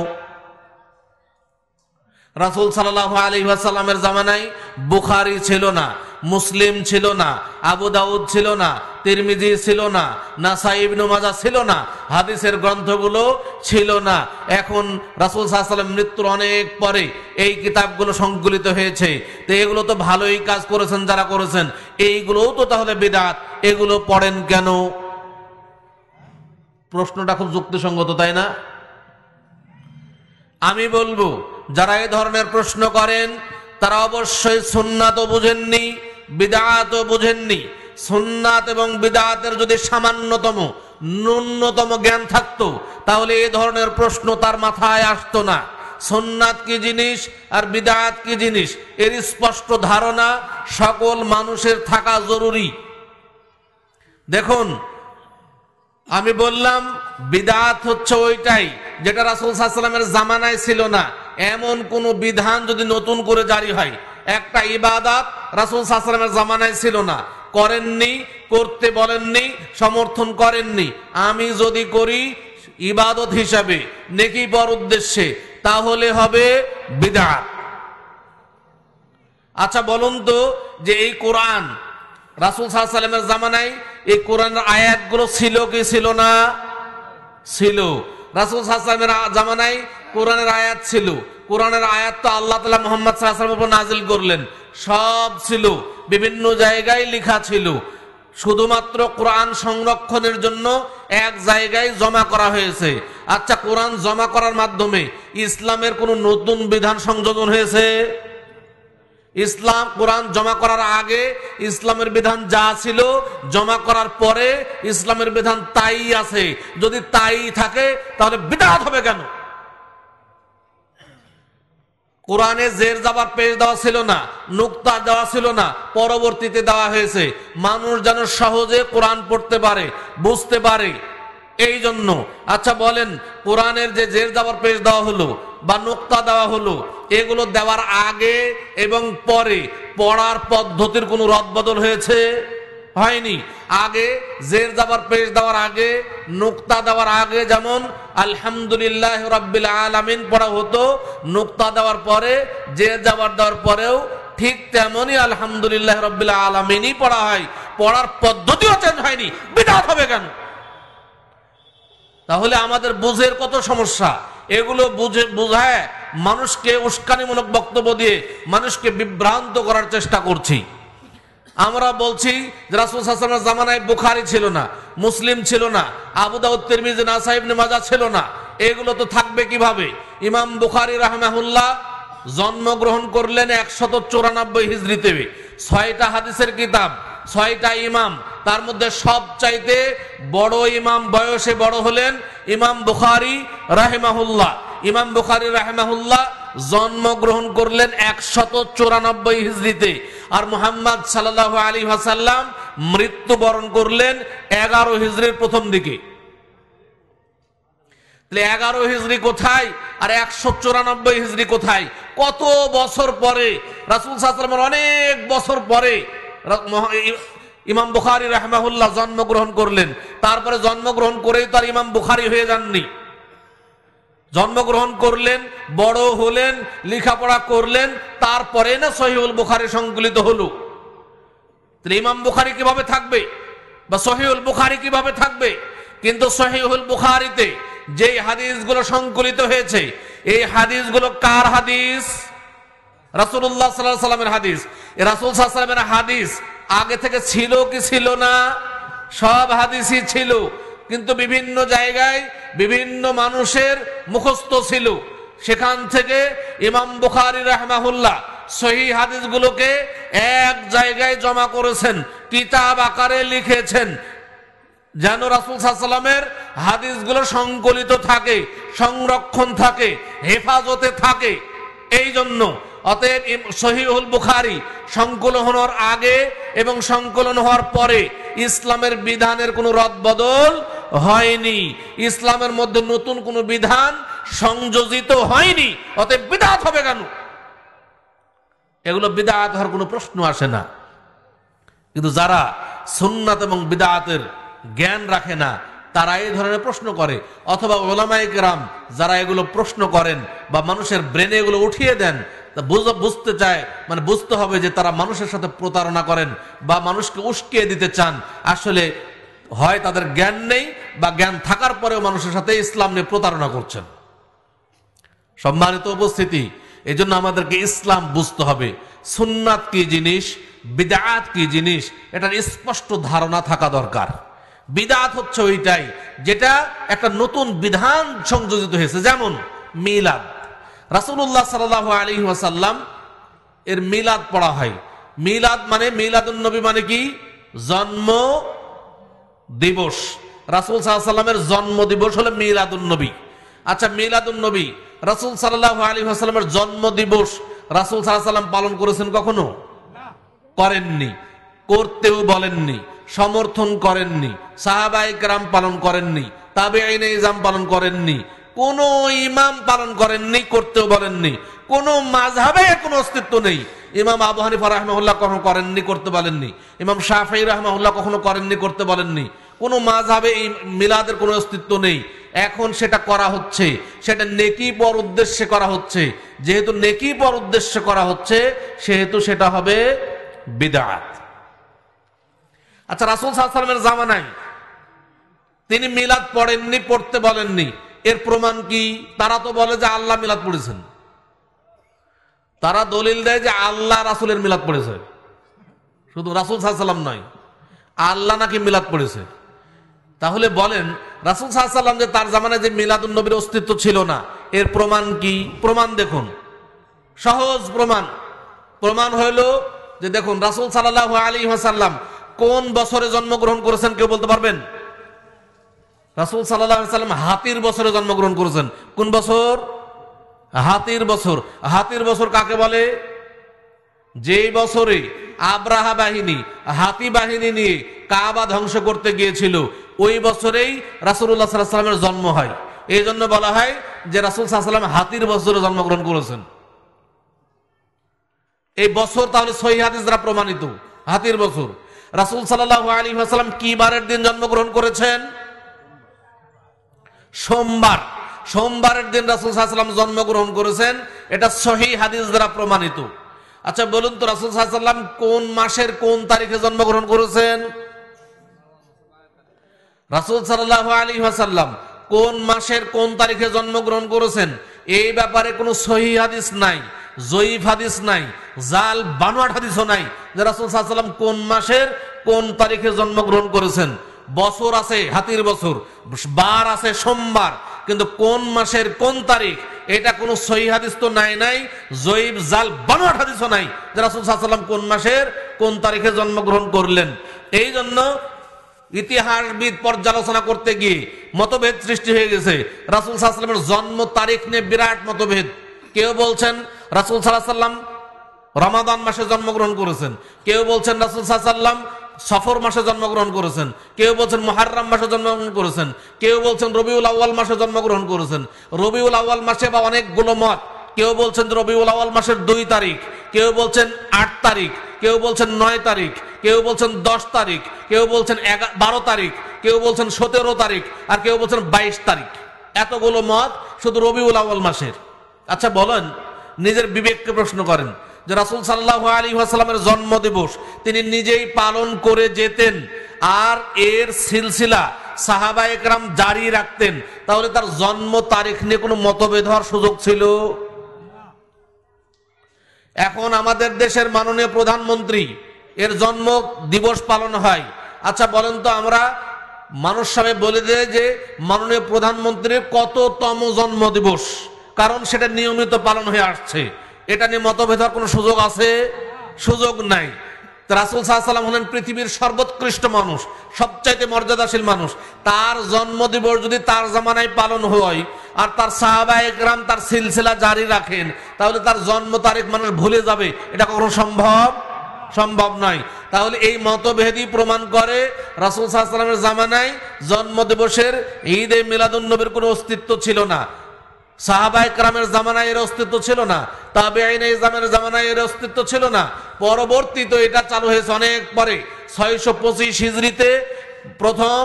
রাসুল সাল্লাহ আলী সাল্লামের জামানায় বুখারি ছিল না, মুসলিম ছিল না, আবু দাউদ ছিল না, তিরমিজি ছিল না না নাসাইবনু মাজা ছিল না, হাদিসের গ্রন্থগুলো ছিল না। এখন রাসুল সাল্লাম মৃত্যুর অনেক পরে এই কিতাবগুলো সংকলিত হয়েছে। তো এগুলো তো ভালোই কাজ করেছেন যারা করেছেন। এইগুলোও তো তাহলে বিদাত, এগুলো পড়েন কেন? প্রশ্নটা খুব যুক্তিসঙ্গত, তাই না? আমি বলব যারা এই ধরনের প্রশ্ন করেন, তারা অবশ্যই সুন্নাত বুঝেননি বিদাত বুঝেননি। সুন্নাত এবং বিদাতের যদি সামান্যতম, ন্যূনতম জ্ঞান থাকতো, তাহলে এই ধরনের প্রশ্ন তার মাথায় আসতো না। সুন্নাত কি জিনিস আর বিদাত কি জিনিস, এর স্পষ্ট ধারণা সকল মানুষের থাকা জরুরি। দেখুন, আমি বললাম, বিদাত হচ্ছে ওইটাই, যেটা রাসুল সাল্লামের জামানায় ছিল না। এমন কোন বিধান যদি নতুন করে জারি হয়, একটা ইবাদাত রাসুল সাল্লামের জামানায় ছিল না। করেননি, করতে বলেননি, সমর্থন করেননি। আমি যদি করি ইবাদত হিসাবে, নেকি পর উদ্দেশ্যে, তাহলে হবে বিধান আচ্ছা বলুন তো যে এই কোরআন রাসুল সাল্লামের জামানায়, এই কোরআনের আয়াতগুলো ছিল কি ছিল না? ছিল। রাসুল সাল্লামের জামানায় কোরআনের আয়াত ছিল। কোরআনের আয়াত তো আল্লাহ তালা মোহাম্মদ সাল্লামের উপর নাজিল করলেন। সব ছিল, বিভিন্ন জায়গায় লেখা ছিল। শুধুমাত্র কোরআন সংরক্ষণের জন্য এক জায়গায় জমা করা হয়েছে। আচ্ছা কোরআন জমা করার মাধ্যমে ইসলামের কোনো নতুন বিধান সংযোজন হয়েছে? ইসলাম, কোরআন জমা করার আগে ইসলামের বিধান যা ছিল, জমা করার পরে ইসলামের বিধান তাই আছে। যদি তাই থাকে, তাহলে বিদাত হবে কেন? কোরআনে জের যাবার পেশ দেওয়া ছিল না, নুক্তা দেওয়া ছিল না, পরবর্তীতে দেওয়া হয়েছে। মানুষ যেন সহজে কোরআন পড়তে পারে, বুঝতে পারে এই জন্য আচ্ছা বলেন, কোরআনের যে জের যাবার পেশ দেওয়া হলো বা নুক্তা দেওয়া হলো, এগুলো দেওয়ার আগে এবং পরে পড়ার পদ্ধতির কোনো রদবদল হয়েছে? হয়নি। আগে জের যাবার পেশ দেওয়ার আগে, নুক্তা দেওয়ার আগে যেমন আলহামদুলিল্লাহ রাব্বিল আলামিন পড়া হতো, নুক্তা দেওয়ার পরে, জের যাবার দেওয়ার পরেও ঠিক তেমনই আলহামদুলিল্লাহ রাব্বিল আলামিনই পড়া হয়। পড়ার পদ্ধতিও চেঞ্জ হয়নি। বিদাত হবে কেন? তাহলে আমাদের বুঝের কত সমস্যা? এগুলো বুঝে, বুঝায় মানুষকে উস্কানিমূলক বক্তব্য দিয়ে মানুষকে বিভ্রান্ত করার চেষ্টা করছি। আমরা বলছি রাসুল হাসানের জামানায় বুখারি ছিল না, মুসলিম ছিল না, আবু দাউদ, তিরমিজি না সাহেব মাজা ছিল না। এগুলো তো থাকবে কীভাবে? ইমাম বুখারি রাহমাহুল্লাহ জন্মগ্রহণ করলেন একশত চুরানব্বই হিজড়িতে। ছয়টা হাদিসের কিতাব ছয়টা ইমাম। তার মধ্যে সব চাইতে বড় ইমাম বয়সে বড় হলেন ইমাম বুখারি রাহেমাহুল্লাহ। ইমাম বুখারি রাহেমাহুল্লাহ জন্মগ্রহণ করলেন একশত চুরানব্বই হিজড়িতে আর মুহাম্মদ সাল্লাহ আলী হাসাল্লাম মৃত্যুবরণ করলেন এগারো হিজড়ির প্রথম দিকে। এগারো হিজড়ি কোথায় আর একশো চুরানব্বই হিজড়ি কোথায়? কত বছর পরে? রাসুল সাহসালামের অনেক বছর পরে ইমাম বুখারি রাহমাহুল্লাহ জন্মগ্রহণ করলেন। তারপরে জন্মগ্রহণ করেই তার ইমাম বুখারি হয়ে যাননি। জন্মগ্রহণ করলেন, বড় হলেন, লেখাপড়া করলেন, তারপরে না সহিউল বুখারি সংকলিত হলো। তাহলে ইমাম বুখারি কীভাবে থাকবে? বা সহিউল বুখারি কীভাবে থাকবে? কিন্তু সহিউল বুখারিতে যেই হাদিসগুলো সংকলিত হয়েছে, এই হাদিসগুলো কার হাদিস? রাসূলুল্লাহ সাল্লাল্লাহু আলাইহি সাল্লামের হাদিস। রাসূল সাল্লামের হাদিস আগে থেকে ছিল কি ছিল না? সব হাদিসই ছিল। কিন্তু বিভিন্ন জায়গায় বিভিন্ন মানুষের মুখস্থ ছিল। সেখান থেকে ইমাম বুখারী রাহমাহুল্লাহ সহি হাদিসগুলোকে এক জায়গায় জমা করেছেন, কিতাব আকারে লিখেছেন। যেন রাসুল সাল্লামের হাদিসগুলো সংকলিত থাকে, সংরক্ষণ থাকে, হেফাজতে থাকে। এই জন্য অতএব সহিহুল বুখারি সংকলন হওয়ার আগে এবং সংকলন হওয়ার পরে ইসলামের বিধানের কোনো রদবদল হয়নি। ইসলামের মধ্যে নতুন কোনো বিধান সংযোজিত হয়নি। অতএব বিদাত হবে কেন? এগুলো বিদাত হওয়ার কোনো প্রশ্ন আসে না। কিন্তু যারা সুন্নাত এবং বিদাতের জ্ঞান রাখে না, তারা এই ধরনের প্রশ্ন করে। অথবা ওলামাই কেরাম যারা এগুলো প্রশ্ন করেন বা মানুষের ব্রেনে এগুলো উঠিয়ে দেন বুঝ- বুঝতে চায় মানে বুঝতে হবে যে তারা মানুষের সাথে প্রতারণা করেন বা মানুষকে উস্কিয়ে দিতে চান। আসলে হয় তাদের জ্ঞান নেই বা জ্ঞান থাকার পরেও মানুষের সাথে ইসলাম নিয়ে প্রতারণা করছেন। সম্মানিত উপস্থিতি এই জন্য আমাদেরকে ইসলাম বুঝতে হবে। সুন্নাত কি জিনিস? বিদাত কি জিনিস? এটার স্পষ্ট ধারণা থাকা দরকার। বিদাত হচ্ছে ওইটাই, যেটা একটা নতুন বিধান সংযোজিত হয়েছে। যেমন মিলাদ। রাসূলুল্লাহ সাল্লাহ আলী ওয়াসাল্লাম এর মিলাদ পড়া হয়। মিলাদ মানে মিলাদুন নবী মানে কি? জন্ম দিবস। রাসুল সাল্লামের জন্ম দিবস হলো মিলাদুন নবী। আচ্ছা মিলাদুন নবী রাসুল সাল্লাহ আলী হাসালামের জন্ম দিবস রাসুল সাল্লাম পালন করেছেন কখনো? করেননি। করতেও বলেননি। সমর্থন করেননি। সাহাবাই রাম পালন করেননি। তাবে আইনে ইজাম পালন করেননি। কোন ইমাম পালন করেননি, করতেও বলেননি। কোন মাঝহাবে কোনো অস্তিত্ব নেই। ইমাম আবু হানিফা রাহমাহুল্লাহ কখনো করেননি, করতে বলেননি। ইমাম শাফি রাহমাহুল্লাহ কখনো করেননি, করতে বলেননি। কোন মাঝহাবে এই মিলাদের কোনো অস্তিত্ব নেই। এখন সেটা করা হচ্ছে, সেটা নেকি পর উদ্দেশ্যে করা হচ্ছে। যেহেতু নেকি পর উদ্দেশ্যে করা হচ্ছে, সেহেতু সেটা হবে বিদাত। আচ্ছা রাসুল সাল্লামের জামানায় তিনি মিলাদ পড়েননি, পড়তে বলেননি। এর প্রমাণ কি? তারা তো বলে যে আল্লাহ মিলাদ পড়েছেন। তারা দলিল দেয় যে আল্লাহ রাসুলের মিলাদ পড়েছে। শুধু রাসুল সাল্লাম নয়, আল্লাহ নাকি মিলাদ পড়েছে। তাহলে বলেন, রাসুল সাল্লাম যে তার জামানায় যে মিলাদুন নবীর অস্তিত্ব ছিল না, এর প্রমাণ কি? প্রমাণ দেখুন। সহজ প্রমাণ। প্রমাণ হইল যে দেখুন, রাসুল সাল্লাহ আলী সাল্লাম কোন বছরে জন্মগ্রহণ করেছেন কেউ বলতে পারবেন? রাসুল সাল্লাহ সাল্লাম হাতির বছরে জন্মগ্রহণ করেছেন। কোন বছর? হাতির বছর। হাতির বছর কাকে বলে? যে বছরে আব্রাহা বাহিনী, হাতি বাহিনী নিয়ে কাবা ধ্বংস করতে গিয়েছিল, ওই বছরেই রাসুল্লাহ সাল্লামের জন্ম হয়। এই জন্য বলা হয় যে রাসুল সাল্লাম হাতির বছরে জন্মগ্রহণ করেছেন। এই বছর তাহলে সহি দ্বারা প্রমাণিত। হাতির বছর। রাসুল সাল্লাহ আলী সাল্লাম কি বারের দিন জন্মগ্রহণ করেছেন? সোমবার, সোমবারের দিন রাসুল সাল্লাম জন্মগ্রহণ করেছেন। এটা সহি হাদিস দ্বারা প্রমাণিত। আচ্ছা বলুন তো রাসুল সাল্লাম কোন মাসের কোন তারিখে জন্মগ্রহণ করেছেন? রাসুল সাল্লাহ আলী সাল্লাম কোন মাসের কোন তারিখে জন্মগ্রহণ করেছেন? এই ব্যাপারে কোনো সহি হাদিস নাই, জয়ীফ হাদিস নাই, জাল, বানোয়াট হাদিসও নাই যে রাসুল সাল্লাম কোন মাসের কোন তারিখে জন্মগ্রহণ করেছেন। বছর আছে, হাতির বছর। বার আছে সোমবার, কিন্তু কোন মাসের কোন তারিখ, এটা কোনো সহি তো নাই নাই। জয়ীব জাল বানোয়াট হাদিসও নাই যে কোন মাসের কোন তারিখে জন্মগ্রহণ করলেন। এই জন্য ইতিহাসবিদ পর্যালোচনা করতে গিয়ে মতভেদ সৃষ্টি হয়ে গেছে। রাসুল সাল্লামের জন্ম তারিখ নিয়ে বিরাট মতভেদ। কেউ বলছেন রাসুল সাল্লাম রমাদান মাসে জন্মগ্রহণ করেছেন। কেউ বলছেন রাসুল সাল্লাম সফর মাসে জন্মগ্রহণ করেছেন। কেউ বলছেন মহারাম মাসে জন্মগ্রহণ করেছেন। কেউ বলছেন রবিউল আউ্য়াল মাসে জন্মগ্রহণ করেছেন। রবিউল আউ্য়াল মাসে বা অনেকগুলো মত কেউ বলছেন রবিউল আউ্য়াল মাসের দুই তারিখ। কেউ বলছেন আট তারিখ। কেউ বলছেন নয় তারিখ। কেউ বলছেন দশ তারিখ। কেউ বলছেন এগারো বারো তারিখ। কেউ বলছেন সতেরো তারিখ। আর কেউ বলছেন বাইশ তারিখ। এতগুলো মত শুধু রবিউল আউ্য়াল মাসের। আচ্ছা বলেন, নিজের বিবেককে প্রশ্ন করেন। যে রাসুল সাল্লাহ আলী আসালামের জন্ম দিবস তিনি নিজেই পালন করে যেতেন আর এর সিলসিলা সাহাবা একরাম জারি রাখতেন। তাহলে তার জন্ম তারিখ নিয়ে কোনো মতভেদ হওয়ার সুযোগ ছিল? এখন আমাদের দেশের মাননীয় প্রধানমন্ত্রী, এর জন্ম দিবস পালন হয়। আচ্ছা বলেন তো আমরা মানুষ সামনে বলে দেয় যে মাননীয় প্রধানমন্ত্রীর কততম জন্ম দিবস কারণ সেটা নিয়মিত পালন হয়ে আসছে। এটা নিয়ে মতভেদ হওয়ার কোনো সুযোগ আছে? সুযোগ নাই। রাসুল সাল্লাম হলেন পৃথিবীর সর্বোৎকৃষ্ট মানুষ, সবচাইতে মর্যাদাশীল মানুষ। তার জন্মদিবস যদি তার জামানায় পালন হয় আর তার সাহাবা একরাম তার সিলসিলা জারি রাখেন, তাহলে তার জন্ম তারিখ মানুষ ভুলে যাবে। এটা কখনো সম্ভব? সম্ভব নয়। তাহলে এই মতভেদই প্রমাণ করে রাসুল সাল্লামের জামানায় জন্ম দিবসের ঈদ এ মিলাদুল নবীর কোনো অস্তিত্ব ছিল না। সাহাবাই ক্রামের জামানায় এর অস্তিত্ব ছিল না তবে আইন ইসলামের জামানায় এর অস্তিত্ব ছিল না। পরবর্তীতে এটা চালু হয়েছে অনেক পরে ছয়শো পঁচিশ হিজড়িতে প্রথম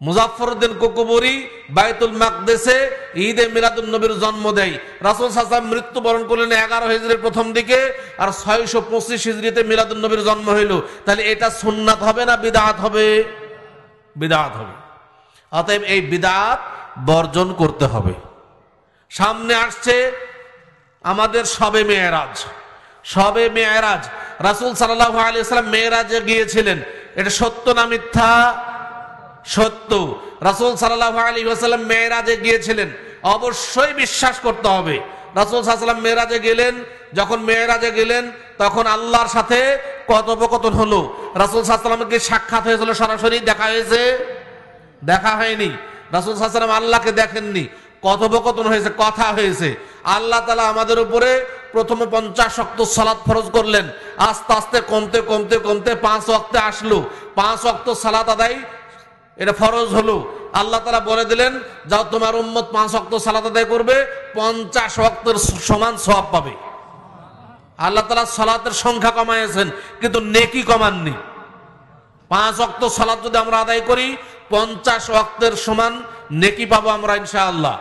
মুজাফরউদ্দিন কোকবরি বাইতুল মাকদেশে ঈদে মিলাদুল নবীর জন্ম দেয়। রাসুল সাসাম মৃত্যুবরণ করলেন এগারো হিজড়ির প্রথম দিকে আর ছয়শো পঁচিশ হিজড়িতে মিলাদুল নবীর জন্ম হইল। তাহলে এটা সুন্নাত হবে না বিদাত হবে? বিদাত হবে। অতএব এই বিদাত বর্জন করতে হবে। সামনে আসছে আমাদের সবে মেয়েরাজ। সবে মেয়েরাজ। রাসুল সাল্লাহ আলিয়াল্লাম মেয়েরাজে গিয়েছিলেন। এটা সত্য না মিথ্যা? সত্য। রাসুল সাল্লাহ আলী মেয়েরাজে গিয়েছিলেন। অবশ্যই বিশ্বাস করতে হবে। রাসুল সাল্লাম মেয়েরাজে গেলেন। যখন মেয়েরাজে গেলেন, তখন আল্লাহর সাথে কথোপকথন হলো। রাসুল সাল্লামকে সাক্ষাৎ হয়েছিল সরাসরি। দেখা হয়েছে? দেখা হয়নি। রাসুল সাল্লাম আল্লাহকে দেখেননি। কথোপকথন হয়েছে, কথা হয়েছে। আল্লাহ তালা আমাদের উপরে প্রথমে পঞ্চাশ শক্ত সালাদ ফরজ করলেন। আস্তে আস্তে কমতে কমতে কমতে পাঁচ অক্তে আসলো। পাঁচ অক্ত সালাত আদায় এটা ফরজ হলো। আল্লাহ তালা বলে দিলেন, যাও তোমার উম্মত পাঁচ অক্ত সালাত আদায় করবে, পঞ্চাশ অক্তের সমান সব পাবে। আল্লাহ তালা সালাতের সংখ্যা কমাইয়েছেন, কিন্তু নেকি কমাননি। পাঁচ অক্ত সালাত যদি আমরা আদায় করি, পঞ্চাশ অক্তের সমান নেকি পাবো আমরা ইনশাআল্লাহ।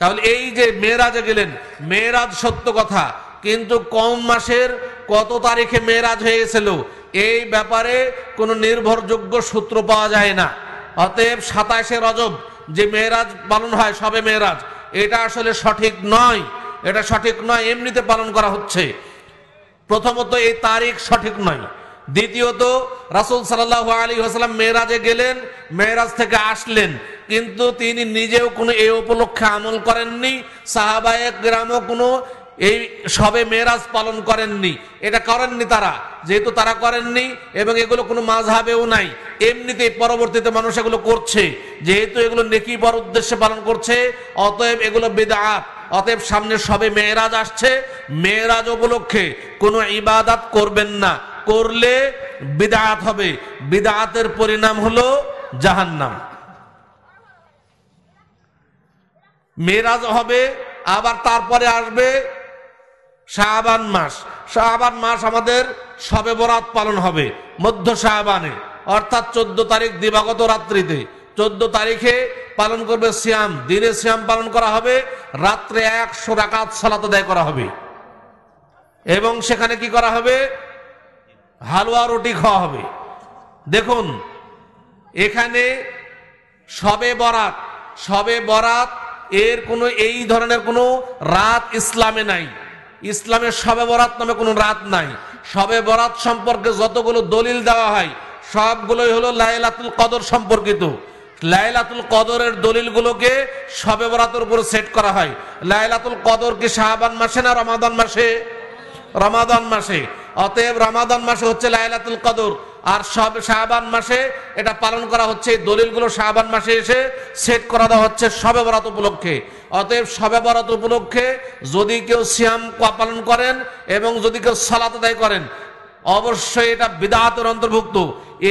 তাহলে এই যে মেয়েরাজে গেলেন, মেয়েরাজ সত্য কথা, কিন্তু কম মাসের কত তারিখে মেয়েরাজ হয়ে গেছিল, এই ব্যাপারে কোনো নির্ভরযোগ্য সূত্র পাওয়া যায় না। অতএব সাতাশে রজব যে মেয়েরাজ পালন হয়, সবে মেয়েরাজ, এটা আসলে সঠিক নয়। এটা সঠিক নয়, এমনিতে পালন করা হচ্ছে। প্রথমত এই তারিখ সঠিক নয়। দ্বিতীয়ত, রাসুল সাল্লাহ আলী হাসলাম মেয়েরাজে গেলেন, মেয়েরাজ থেকে আসলেন। কিন্তু তিনি নিজেও কোনো এই উপলক্ষে আমল করেননি সাহাবায়ক গ্রামও কোনো এই সবে মেয়েরাজ পালন করেননি। এটা করেননি তারা, যেহেতু তারা করেননি এবং এগুলো কোনো মাঝহাবেও নাই। এমনিতে পরবর্তীতে মানুষ এগুলো করছে, যেহেতু এগুলো নেকি পর উদ্দেশ্যে পালন করছে, অতএব এগুলো বেদাত। অতএব সামনে সবে মেয়েরাজ আসছে, মেয়েরাজ উপলক্ষে কোনো ইবাদাত করবেন না। করলে বিদাত হবে। বিদাতের পরিণাম হলো জাহান্নাম। মেয়েরাজ হবে, আবার তারপরে আসবে শাহবান মাস। শাহবান মাস আমাদের সবে বরাত পালন হবে, মধ্য শাহবানে অর্থাৎ চোদ্দ তারিখ দিবাগত রাত্রিতে। চোদ্দ তারিখে পালন করবে শ্যাম দিনে শ্যাম পালন করা হবে, রাত্রে একশো রাকাত সালাত আদায় করা হবে। এবং সেখানে কি করা হবে? হালুয়া রুটি খাওয়া হবে। দেখুন, এখানে সবে বরাত সবে বরাত এর কোনো এই ধরনের কোনো রাত ইসলামে নাই। ইসলামের সবে বরাত নামে কোনো রাত নাই। সবে বরাত সম্পর্কে যতগুলো দলিল দেওয়া হয়, সবগুলোই হলো লাইলাতুল কদর সম্পর্কিত। লাইলাতুল কদরের দলিলগুলোকে সবে বরাতের উপরে সেট করা হয়। লাইলাতুল কদর কি শাহবান মাসে না রমাদান মাসে? রমাদান মাসে। অতএব রমাদান মাসে হচ্ছে লাইলাতুল কদর। আর সব শাহবান মাসে এটা পালন করা হচ্ছে দলিলগুলো শাহবান মাসে এসে সেট করা দেওয়া হচ্ছে সবে বরাত উপলক্ষে। অতএব সবে বরাত উপলক্ষে যদি কেউ সিয়াম পালন করেন এবং যদি কেউ সালাত আদায় করেন, অবশ্যই এটা বিদাতের অন্তর্ভুক্ত।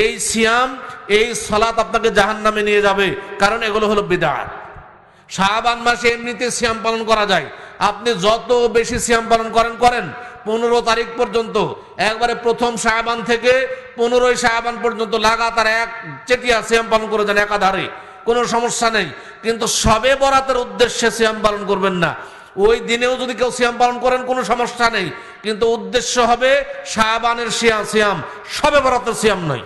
এই সিয়াম, এই সালাত আপনাকে জাহান নামে নিয়ে যাবে, কারণ এগুলো হলো বিদাত। শাহবান মাসে এমনিতে সিয়াম পালন করা যায়। আপনি যত বেশি সিয়াম পালন করেন করেন। পনেরো তারিখ পর্যন্ত। একবারে প্রথম শাহবান থেকে পনেরোই শাহবান পর্যন্ত লাগাতার এক চেটিয়া সিয়াম পালন করে যান একাধারে। কোনো সমস্যা নেই। কিন্তু সবে বরাতের উদ্দেশ্যে সিয়াম পালন করবেন না। ওই দিনেও যদি কেউ সিয়াম পালন করেন, কোনো সমস্যা নেই। কিন্তু উদ্দেশ্য হবে শাহবানের সিয়াম সিয়াম। সবে বরাতের সিয়াম নয়।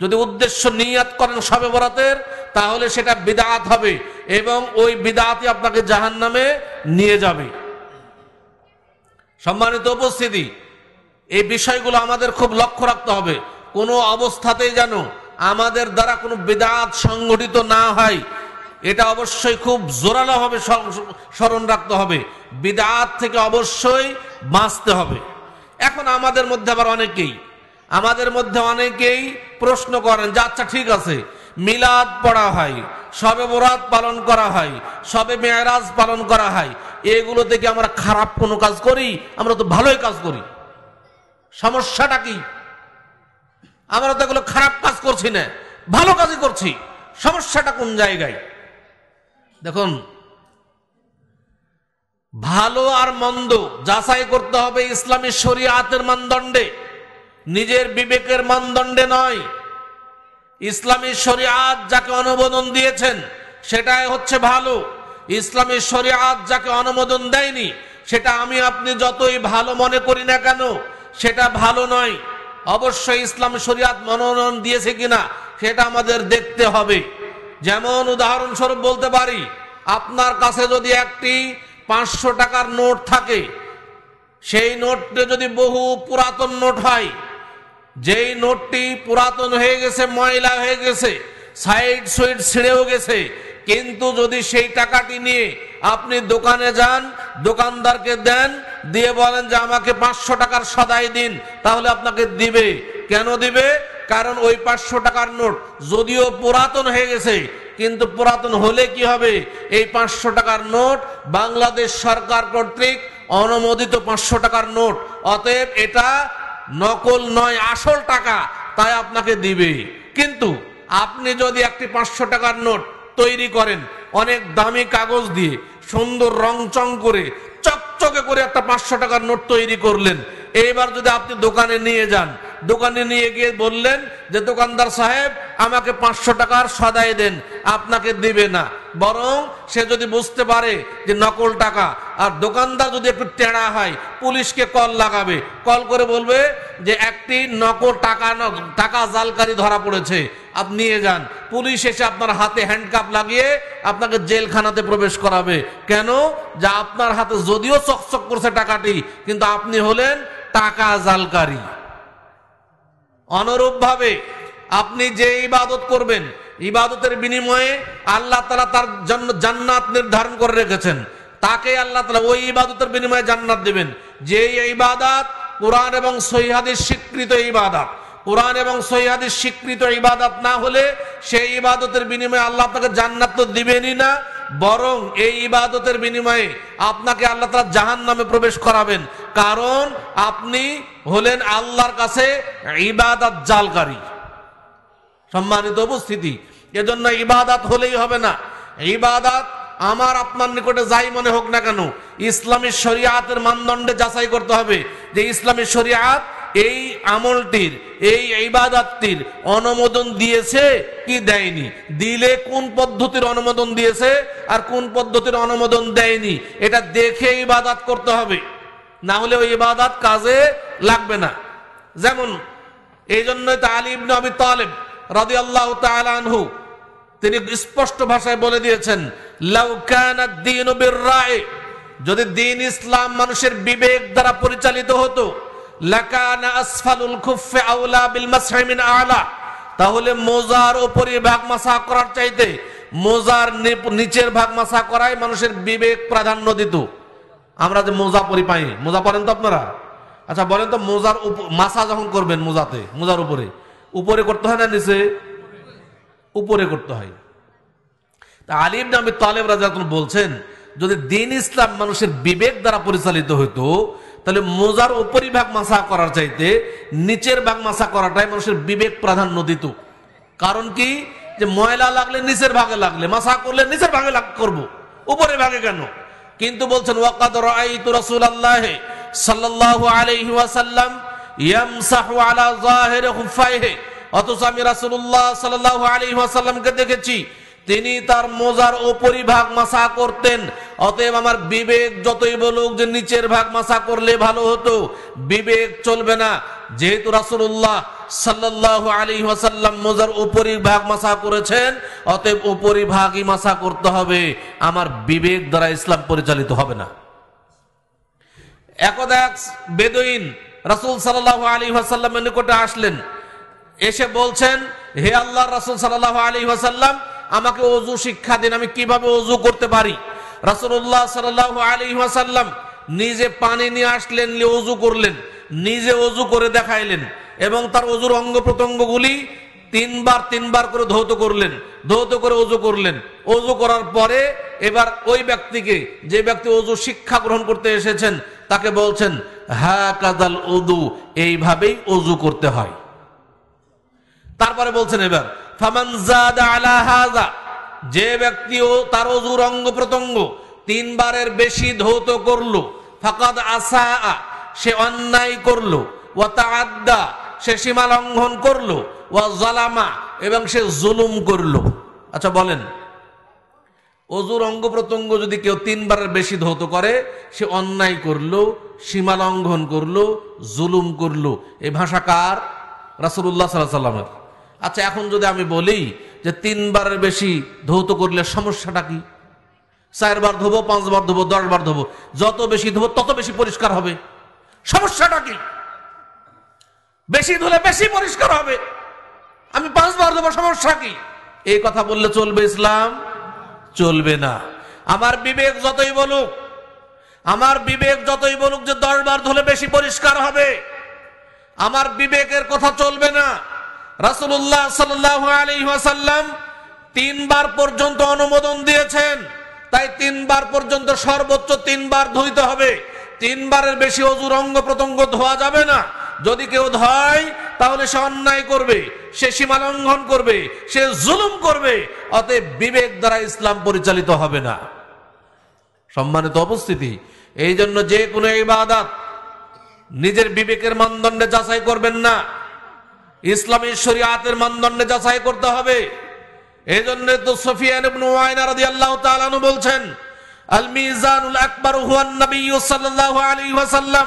যদি উদ্দেশ্য নিয়াত করেন সবে বরাতের, তাহলে সেটা বিদাত হবে এবং ওই বিদাতই আপনাকে জাহান নামে নিয়ে যাবে। সম্মানিত উপস্থিতি, এই বিষয়গুলো আমাদের খুব লক্ষ্য রাখতে হবে। কোনো অবস্থাতেই যেন আমাদের দ্বারা কোনো বেদাত সংগঠিত না হয়। এটা অবশ্যই খুব জোরালোভাবে স্মরণ রাখতে হবে। বিদাত থেকে অবশ্যই বাঁচতে হবে। এখন আমাদের মধ্যে আবার অনেকেই, আমাদের মধ্যে অনেকেই প্রশ্ন করেন যে আচ্ছা ঠিক আছে মিলাদ পড়া হয়, সবে বরাত পালন করা হয়, সবে মেয়ারাজ পালন করা হয়। এগুলো থেকে আমরা খারাপ কোনো কাজ করি, আমরা তো ভালোই কাজ করি। সমস্যাটা কি? আমরা তো এগুলো খারাপ কাজ করছি না, ভালো কাজই করছি। সমস্যাটা কোন জায়গায়? দেখুন, ভালো আর মন্দ যাচাই করতে হবে ইসলামী শরিয়াতের মানদণ্ডে। নিজের বিবেকের মানদণ্ডে নয় ইসলামী শরিয়াত যাকে অনুমোদন দিয়েছেন, সেটাই হচ্ছে ভালো। ইসলামী শরিয়াত যাকে অনুমোদন দেয়নি, সেটা আমি আপনি যতই ভালো মনে করি না কেন, সেটা ভালো নয়। অবশ্যই ইসলাম শরিয়াত মনোনয়ন দিয়েছে কিনা, সেটা আমাদের দেখতে হবে। যেমন উদাহরণস্বরূপ বলতে পারি, আপনার কাছে যদি একটি পাঁচশো টাকার নোট থাকে, সেই নোটটা যদি বহু পুরাতন নোট হয় যেই নোটটি পুরাতন হয়ে গেছে, ময়লা হয়ে গেছে, সাইড সুইড ছিঁড়েও গেছে, কিন্তু যদি সেই টাকাটি নিয়ে আপনি দোকানে যান, দোকানদারকে দেন, দিয়ে বলেন যে আমাকে পাঁচশো টাকার সদাই দিন, তাহলে আপনাকে দিবে। কেন দিবে? কারণ ওই পাঁচশো টাকার নোট যদিও পুরাতন হয়ে গেছে, কিন্তু পুরাতন হলে কি হবে? এই পাঁচশো টাকার নোট বাংলাদেশ সরকার কর্তৃক অনুমোদিত পাঁচশো টাকার নোট। অতএব এটা নকল নয়, আসল টাকা তাই আপনাকে দিবে। কিন্তু আপনি যদি একটি পাঁচশো টাকার নোট তৈরি করেন, অনেক দামি কাগজ দিয়ে সুন্দর রংচং করে, চকচকে করে একটা পাঁচশো টাকার নোট তৈরি করলেন, এইবার যদি আপনি দোকানে নিয়ে যান দোকানে নিয়ে গিয়ে বললেন যে, দোকানদার সাহেব, আমাকে পাঁচশো টাকার সদাই দেন, আপনাকে দিবে না। বরং সে যদি বুঝতে পারে যে, নকল টাকা, আর দোকানদার যদি একটু টেড়া হয়, পুলিশকে কল লাগাবে। কল করে বলবে যে, একটি নকল টাকা টাকা জালকারি ধরা পড়েছে আপনি নিয়ে যান। পুলিশ এসে আপনার হাতে হ্যান্ডকাপ লাগিয়ে আপনাকে জেলখানাতে প্রবেশ করাবে। কেন? যা আপনার হাতে যদিও চকচক করছে টাকাটি, কিন্তু আপনি হলেন টাকা জালকারী। অনুরূপভাবে আপনি যে ইবাদত করবেন, ইবাদতের বিনিময়ে আল্লাহ তালা তার জন্য জান্নাত নির্ধারণ করে রেখেছেন। তাকে আল্লাহ তালা ওই ইবাদতের বিনিময়ে জান্নাত দিবেন। যে ইবাদাত কোরআন এবং সহিহাদের স্বীকৃত ইবাদাত। কোরআন এবং সহিহাদের স্বীকৃত ইবাদত না হলে সেই ইবাদতের বিনিময়ে আল্লাহ আপনাকে জান্নাত তো দিবেনই না, বরং এই ইবাদতের বিনিময়ে আপনাকে আল্লাহ তালা জাহান নামে প্রবেশ করাবেন। কারণ আপনি হলেন আল্লাহর কাছে ইবাদত জালকারী। সম্মানিত উপস্থিতি, এজন্য ইবাদাত হলেই হবে না। ইবাদাত আমার, আপনার নিকটে যাই মনে হোক না কেন, ইসলামী শরিয়াতের মানদণ্ডে যাচাই করতে হবে যে ইসলামী শরিয়াত এই আমলটির, এই ইবাদাতটির অনুমোদন দিয়েছে কি দেয়নি? দিলে কোন পদ্ধতির অনুমোদন দিয়েছে আর কোন পদ্ধতির অনুমোদন দেয়নি? এটা দেখে ইবাদাত করতে হবে। না হলে ওই ইবাদাত কাজে লাগবে না। যেমন এই জন্যই তো আলী ইবনে আবি তালেব রাদি আল্লাহ আনহু তিনি স্পষ্ট ভাষায় বলে দিয়েছেন যদি দিন ইসলাম মানুষের বিবেক দ্বারা পরিচালিত হতো আউলা তাহলে মোজার উপরে ভাগ মাসা করার চাইতে মোজার নিচের ভাগ মাসা করাই মানুষের বিবেক প্রাধান্য দিত। আমরা যে মোজা পরি পাই মোজা পরেন তো আপনারা? আচ্ছা বলেন তো মোজার মাসা যখন করবেন মোজাতে, মোজার উপরে উপরে করতে হয় না নিচে? উপরে করতে হয়। তা আলিম নামে তালেব রাজা বলছেন, যদি দিন ইসলাম মানুষের বিবেক দ্বারা পরিচালিত হইতো তাহলে মোজার উপরিভাগ মাসা করার চাইতে নিচের ভাগ মাসা করাটাই মানুষের বিবেক প্রাধান্য দিত। কারণ কি? যে ময়লা লাগলে নিচের ভাগে লাগলে, মাসা করলে নিচের ভাগে লাগ, করব। উপরে ভাগে কেন? কিন্তু বলছেন অথচ আমি রাসূলুল্লাহ সাল্লাল্লাহু আলাইহি ওয়াসাল্লামকে দেখেছি তিনি তার মোজার ওপরিভাগ মাসা করতেন। অতএব আমার বিবেক যতই বলুক যে নিচের ভাগ মাসা করলে ভালো হতো, বিবেক চলবে না। যেহেতু রাসূলুল্লাহ সাল্লাল্লাহু আলাইহি ওয়াসাল্লাম মোজার উপরি ভাগ মাসা করেছেন, অতএব উপরি ভাগই মাসা করতে হবে। আমার বিবেক দ্বারা ইসলাম পরিচালিত হবে না। একদা এক বেদুইন রাসূল সাল্লাল্লাহু আলাইহি ওয়াসাল্লামের নিকটে আসলেন। এসে বলছেন, হে আল্লাহ রাসূল সাল্লাল্লাহু আলাইহি ওয়াসাল্লাম আমাকে ওযু শিক্ষা দিন, আমি কীভাবে ওযু করতে পারি? রাসূলুল্লাহ সাল্লাল্লাহু আলাইহি ওয়াসাল্লাম নিজে পানি নিয়ে আসলেন ওযু করলেন, নিজে ওযু করে দেখাইলেন এবং তার ওযুর অঙ্গ প্রত্যঙ্গগুলি তিনবার তিনবার করে ধৌত করলেন, ধৌত করে ওযু করলেন। ওযু করার পরে এবার ওই ব্যক্তিকে, যে ব্যক্তি অজু শিক্ষা গ্রহণ করতে এসেছেন, তাকে বলছেন হ্যাঁ কাদাল উদু, এইভাবেই অজু করতে হয়। তারপরে বলছেন এবার যে ব্যক্তি ও তার অজুর অঙ্গ প্রত্যঙ্গ তিনবারের বেশি ধৌত করল, ফাকাদ আসা সে অন্যায় করল তাআদ্দা, সে সীমা লঙ্ঘন করল, ওয়া জালামা, এবং সে জুলুম করল। আচ্ছা বলেন, অজুর অঙ্গ প্রত্যঙ্গ যদি কেউ তিনবারের বেশি ধৌত করে, সে অন্যায় করল, সীমা লঙ্ঘন করল, জুলুম করল, এ ভাষা কার? রাসূলুল্লাহ সাল্লাল্লাহু আলাইহি সাল্লামের। আচ্ছা এখন যদি আমি বলি যে তিনবারের বেশি ধৌত করলে সমস্যাটা কি? চারবার ধোবো, পাঁচবার ধোবো, দশবার ধোবো, যত বেশি ধোবো, তত বেশি পরিষ্কার হবে। সমস্যাটা কি? বেশি ধুলে বেশি পরিষ্কার হবে। আমি পাঁচবার ধোবো, সমস্যা কি? এই কথা বললে চলবে ইসলাম? চলবে না। আমার বিবেক যতই বলুক, আমার বিবেক যতই বলুক যে দশ বার ধুলে বেশি পরিষ্কার হবে। আমার বিবেকের কথা চলবে না। আলাইহি ওয়াসাল্লাম তিনবার পর্যন্ত অনুমোদন দিয়েছেন। তাই তিনবার পর্যন্ত সর্বোচ্চ তিনবার ধুইতে হবে। তিনবারের বেশি অজুর অঙ্গ প্রত্যঙ্গ ধোয়া যাবে না। যদি কেউ ধয়, তাহলে সে অন্যায় করবে, সে সীমা লঙ্ঘন করবে, সে জুলুম করবে, অতএব বিবেক দ্বারা ইসলাম পরিচালিত হবে না। সম্মানিত অবস্থিতি এই জন্য যে কোনো ইবাদত নিজের বিবেকের মানদণ্ডে যাচাই করবেন না। ইসলামী শরিয়াতের মানদণ্ডে যাচাই করতে হবে। এই জন্য তো সফিয়ান ইবনে ওয়াইনা রাদিয়াল্লাহু তাআলা বলছেন, আল মিজানুল আকবার হুয়ান নবী সাল্লাল্লাহু আলাইহি ওয়াসাল্লাম।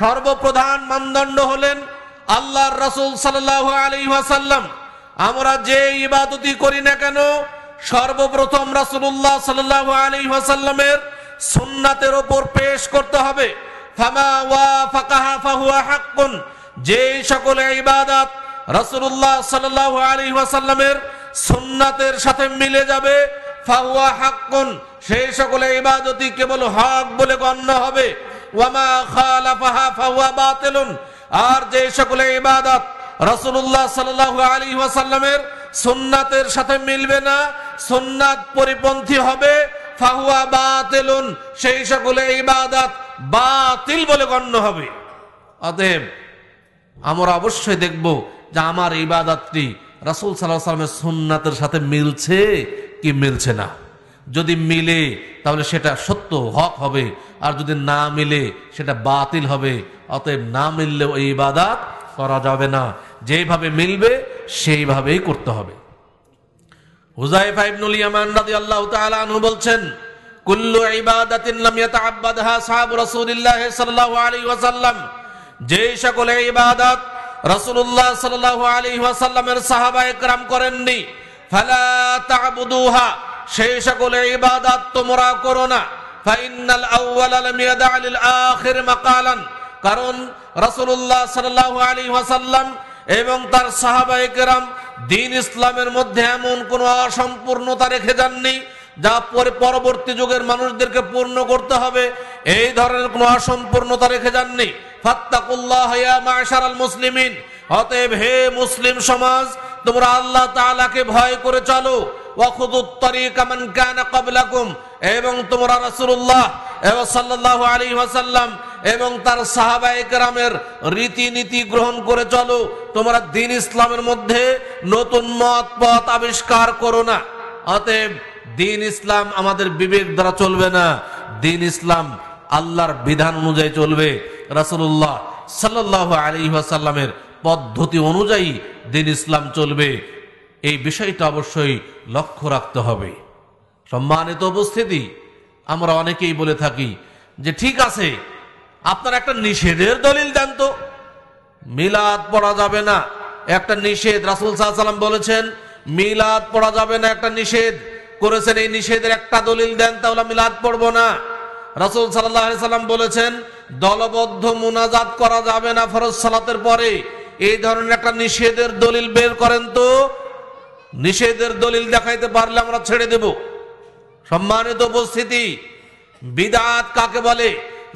সর্বপ্রধান মানদণ্ড হলেন আল্লাহর রাসূল সাল্লাল্লাহু আলাইহি ওয়াসাল্লাম। আমরা যে ইবাদতই করি না কেন, সর্বপ্রথম রাসূলুল্লাহ সাল্লাল্লাহু আলাইহি ওয়াসাল্লামের সুন্নাতের উপর পেশ করতে হবে। ফামা ওয়া ফাকাহা ফাহুয়া হাক্কুন। যে সকল ইবাদত রাসূলুল্লাহ সাল্লাল্লাহু আলাইহি ওয়াসাল্লামের সুন্নাতের সাথে মিলে যাবে, ফাহুয়া হাক্কুন, সেই সকল ইবাদতই কেবল হক বলে গণ্য হবে। ওয়ামা খালাফাহা, ফাহুয়া বাতিলুন। আর যে সকল ইবাদত রাসূলুল্লাহ সাল্লাল্লাহু আলাইহি ওয়াসাল্লামের সুন্নাতের সাথে মিলবে না, সুন্নাত পরিপন্থী হবে, ফাহুয়া বাতিলুন, সেই সকলে ইবাদত বাতিল বলে গণ্য হবে। অতএব আমরা অবশ্যই দেখব যে আমার ইবাদতটি রাসূল আলাইহি সাল্লামের সুন্নাতের সাথে মিলছে কি মিলছে না। যদি মিলে, তাহলে সেটা সত্য, হক হবে। আর যদি না মিলে, সেটা বাতিল হবে। অতএব না মিললেও এই ইবাদত করা যাবে না। যেভাবে মিলবে, সেইভাবেই করতে হবে। হুজাইফা বলছেন, কুল্লু ইবাদাতিন লাম ইয়াতাআব্বাদহা সাল্লাল্লাহু আলাইহি ওয়াসাল্লাম। যে সকলে ইবাদত রসুল্লাহ সাল্লাহ আলী ওয়াসাল্লামের সাহাবা একরাম করেননি, ফালা সেই সকলে ইবাদত তোমরা করো না। ফাইনাল আউয়াল আখির মাকালান, কারণ এবং তার ইসলামের মধ্যে এমন কোনো অসম্পূর্ণতা রেখে যাননি, যা পরে, পরবর্তী যুগের মানুষদেরকে পূর্ণ করতে হবে। এই ধরনের কোনো অসম্পূর্ণতা রেখে যাননি। মুসলিমিন। অতএব হে মুসলিম সমাজ, তোমরা আল্লাহ তাআলাকে ভয় করে চলো। এবং তোমরা রাসূলুল্লাহ এবং সাল্লাল্লাহু আলাইহি ওয়াসাল্লাম এবং তার সাহাবায়ে কেরামের রীতিনীতি গ্রহণ করে চলো। তোমরা দিন ইসলামের মধ্যে নতুন মত পথ আবিষ্কার করো না। অতএব দিন ইসলাম আমাদের বিবেক দ্বারা চলবে না। দিন ইসলাম আল্লাহর বিধান অনুযায়ী চলবে। রাসূলুল্লাহ সাল্লাল্লাহু আলাইহি ওয়াসাল্লামের পদ্ধতি অনুযায়ী দিন ইসলাম চলবে। এই বিষয়টা অবশ্যই লক্ষ্য রাখতে হবে। সম্মানিত উপস্থিতি, আমরা অনেকেই বলে থাকি যে ঠিক আছে, আপনার একটা নিষেধের দলিল দেন তো। মিলাদ পড়া যাবে না, একটা নিষেধ। রাসুল সাল্লাম বলেছেন, মিলাদ পড়া যাবে না, একটা নিষেধ। করেছেন এই নিষেধের একটা দলিল দেন, তাহলে মিলাদ পড়ব না। রাসুল সাল্লাম বলেছেন, দলবদ্ধ মুনাজাত করা যাবে না ফরজ সালাতের পরে। এই ধরনের একটা নিষেধের দলিল বের করেন তো। নিষেধের দলিল দেখাইতে পারলে আমরা ছেড়ে দেব। সম্মানিত উপস্থিতি, বিদাত কাকে বলে?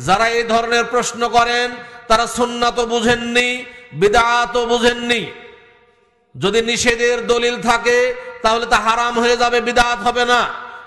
যারা এই ধরনের প্রশ্ন করেন, তারা সুন্নাত বুঝেননি, বিদাত বুঝেননি। যদি নিষেধের দলিল থাকে, তাহলে তা হারাম হয়ে যাবে, বিদাত হবে না।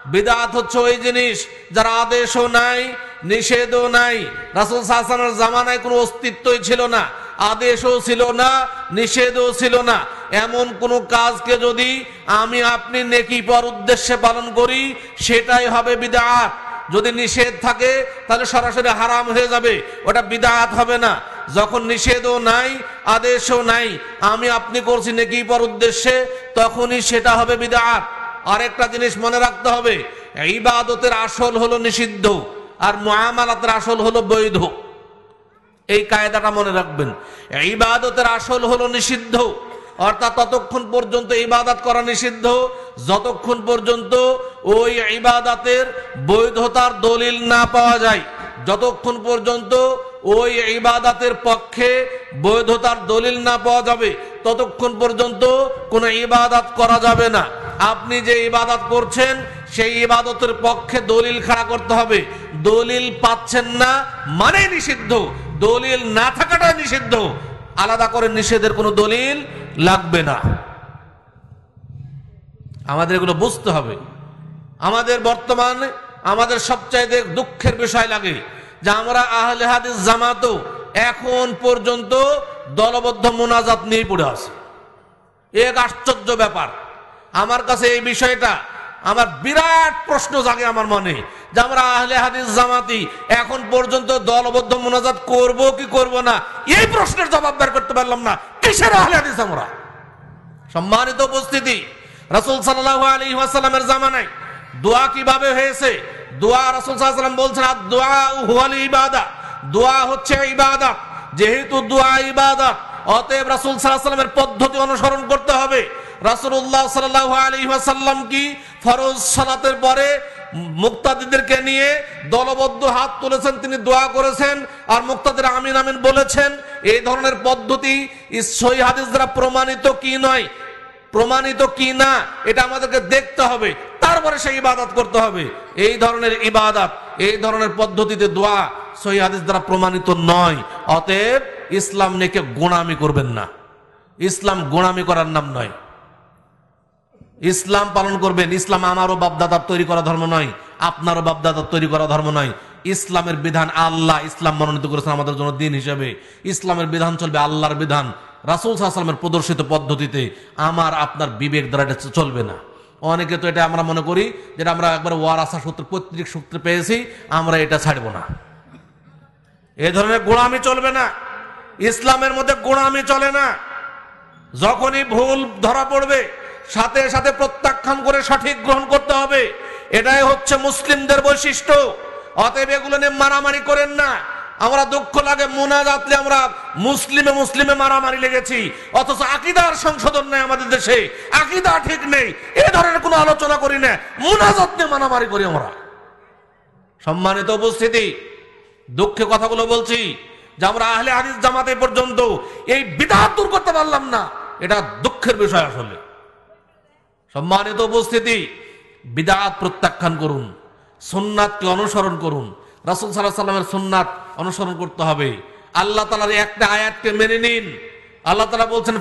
বিদাত হচ্ছে ওই জিনিস যার আদেশও নাই, নিষেধও নাই। রাসুল সাহসানের জামানায় কোনো অস্তিত্বই ছিল না, আদেশও ছিল না, নিষেধও ছিল না। এমন কোনো কাজকে যদি আমি আপনি নেকি পর উদ্দেশ্যে পালন করি, সেটাই হবে বিদাত। যদি নিষেধ থাকে, তাহলে সরাসরি হারাম হয়ে যাবে। ওটা বিদাত হবে না। যখন নিষেধও নাই, আদেশও নাই, আমি আপনি করছি নেকি পর উদ্দেশ্যে, তখনই সেটা হবে বিদাত। আরেকটা জিনিস মনে রাখতে হবে, ইবাদতের আসল হলো নিষিদ্ধ আর মুআমালাতের আসল হলো বৈধ। এই কায়দাটা মনে রাখবেন। ইবাদতের আসল হলো নিষিদ্ধ, অর্থাৎ ততক্ষণ পর্যন্ত ইবাদত করা নিষিদ্ধ, যতক্ষণ পর্যন্ত ওই ইবাদাতের বৈধতার দলিল না পাওয়া যায়, যতক্ষণ পর্যন্ত ওই ইবাদাতের পক্ষে বৈধতার দলিল না পাওয়া যাবে। ততক্ষণ পর্যন্ত কোনো ইবাদত করা যাবে না। আপনি যে ইবাদত করছেন, সেই ইবাদতের পক্ষে দলিল খাড়া করতে হবে। দলিল পাচ্ছেন না মানে নিষিদ্ধ। দলিল না থাকাটা নিষিদ্ধ। আলাদা করে নিষেধের কোনো দলিল লাগবে না। আমাদের এগুলো বুঝতে হবে। আমাদের বর্তমান, আমাদের সবচাইতে দুঃখের বিষয় লাগে। যে আমরা আহলে হাদিস জামাতো এখন পর্যন্ত দলবদ্ধ মোনাজাত নিয়ে পড়ে আছে। এক আশ্চর্য ব্যাপার। আমার কাছে এই বিষয়টা আমার বিরাট প্রশ্ন জাগে আমার মনে যে আমরা আহলে হাদিস জামাতি এখন পর্যন্ত দলবদ্ধ মোনাজাত করব কি করব না? এই প্রশ্নের জবাব বের করতে পারলাম না। কিসের আহলে হাদিস আমরা? সম্মানিত উপস্থিতি, রাসূল সাল্লাল্লাহু আলাইহি ওয়াসাল্লামের জামানায় দোয়া কীভাবে হয়েছে? দোয়া রাসুল সাল্লাল্লাহু বলছেন দোয়া হুয়াল ইবাদা। দোয়া হচ্ছে ইবাদত যেহেতু দোয়া ইবাদা, অতএব রাসুল সাল্লাল্লাহু পদ্ধতি অনুসরণ করতে হবে। রাসূলুল্লাহ সাল্লাল্লাহু আলাইহি ওয়াসাল্লাম কি? ফরজ সালাতের পরে মুক্তাদিদেরকে নিয়ে দলবদ্ধ হাত তুলেছেন, তিনি দোয়া করেছেন, আর মুক্তাদের আমিন আমিন বলেছেন, এই ধরনের পদ্ধতি সহি হাদিস দ্বারা প্রমাণিত কি নয়? প্রমাণিত কি না, এটা আমাদেরকে দেখতে হবে। তারপরে সেই ইবাদত করতে হবে। এই ধরনের ইবাদত, এই ধরনের পদ্ধতিতে দোয়া সহি হাদিস দ্বারা প্রমাণিত নয়। অতএব ইসলাম নিয়ে গোড়ামি করবেন না। ইসলাম গোনামি করার নাম নয়। ইসলাম পালন করবেন। ইসলাম আমারও বাপদাদার তৈরি করা ধর্ম নয়, আপনারও বাপদাদার তৈরি করা ধর্ম নয়। ইসলামের বিধান আল্লাহ ইসলাম মনোনীত করেছেন আমাদের জন্য দিন হিসেবে। ইসলামের বিধান চলবে আল্লাহর বিধান। রাসুল সাল্লামের প্রদর্শিত পদ্ধতিতে আমার, আপনার বিবেক দ্বারা এটা চলবে না। অনেকে তো এটা আমরা মনে করি যেটা আমরা একবার ওয়ার আসা সূত্রে, পৈতৃক সূত্রে পেয়েছি, আমরা এটা ছাড়বো না। এ ধরনের গোড়ামি চলবে না। ইসলামের মধ্যে গোড়ামি চলে না। যখনই ভুল ধরা পড়বে, সাথে সাথে প্রত্যাখ্যান করে সঠিক গ্রহণ করতে হবে। এটাই হচ্ছে মুসলিমদের বৈশিষ্ট্য। অতএব এগুলো নিয়ে মারামারি করেন না। আমরা দুঃখ লাগে মোনাজাতলে আমরা মুসলিমে মুসলিমে মারামারি লেগেছি। অথচ আকিদার সংশোধন নেই আমাদের দেশে। আকিদা ঠিক নেই। এ ধরনের কোনো আলোচনা করি না। মোনাজাত নিয়ে মারামারি করি আমরা। সম্মানিত উপস্থিতি, দুঃখে কথাগুলো বলছি যে আমরা আহলে হাদিস জামাতে পর্যন্ত এই বিদাত দূর করতে পারলাম না। এটা দুঃখের বিষয় আসলে। সম্মানিত উপস্থিতি, বিদাত প্রত্যাখ্যান করুন। সুন্নাতকে অনুসরণ করুন। রাসুল সাল্লাহ সাল্লামের সুন্নাত অনুসরণ করতে হবে। আল্লাহ তালার একটা আয়াতকে মেনে নিন। আল্লাহ তালা বলছেন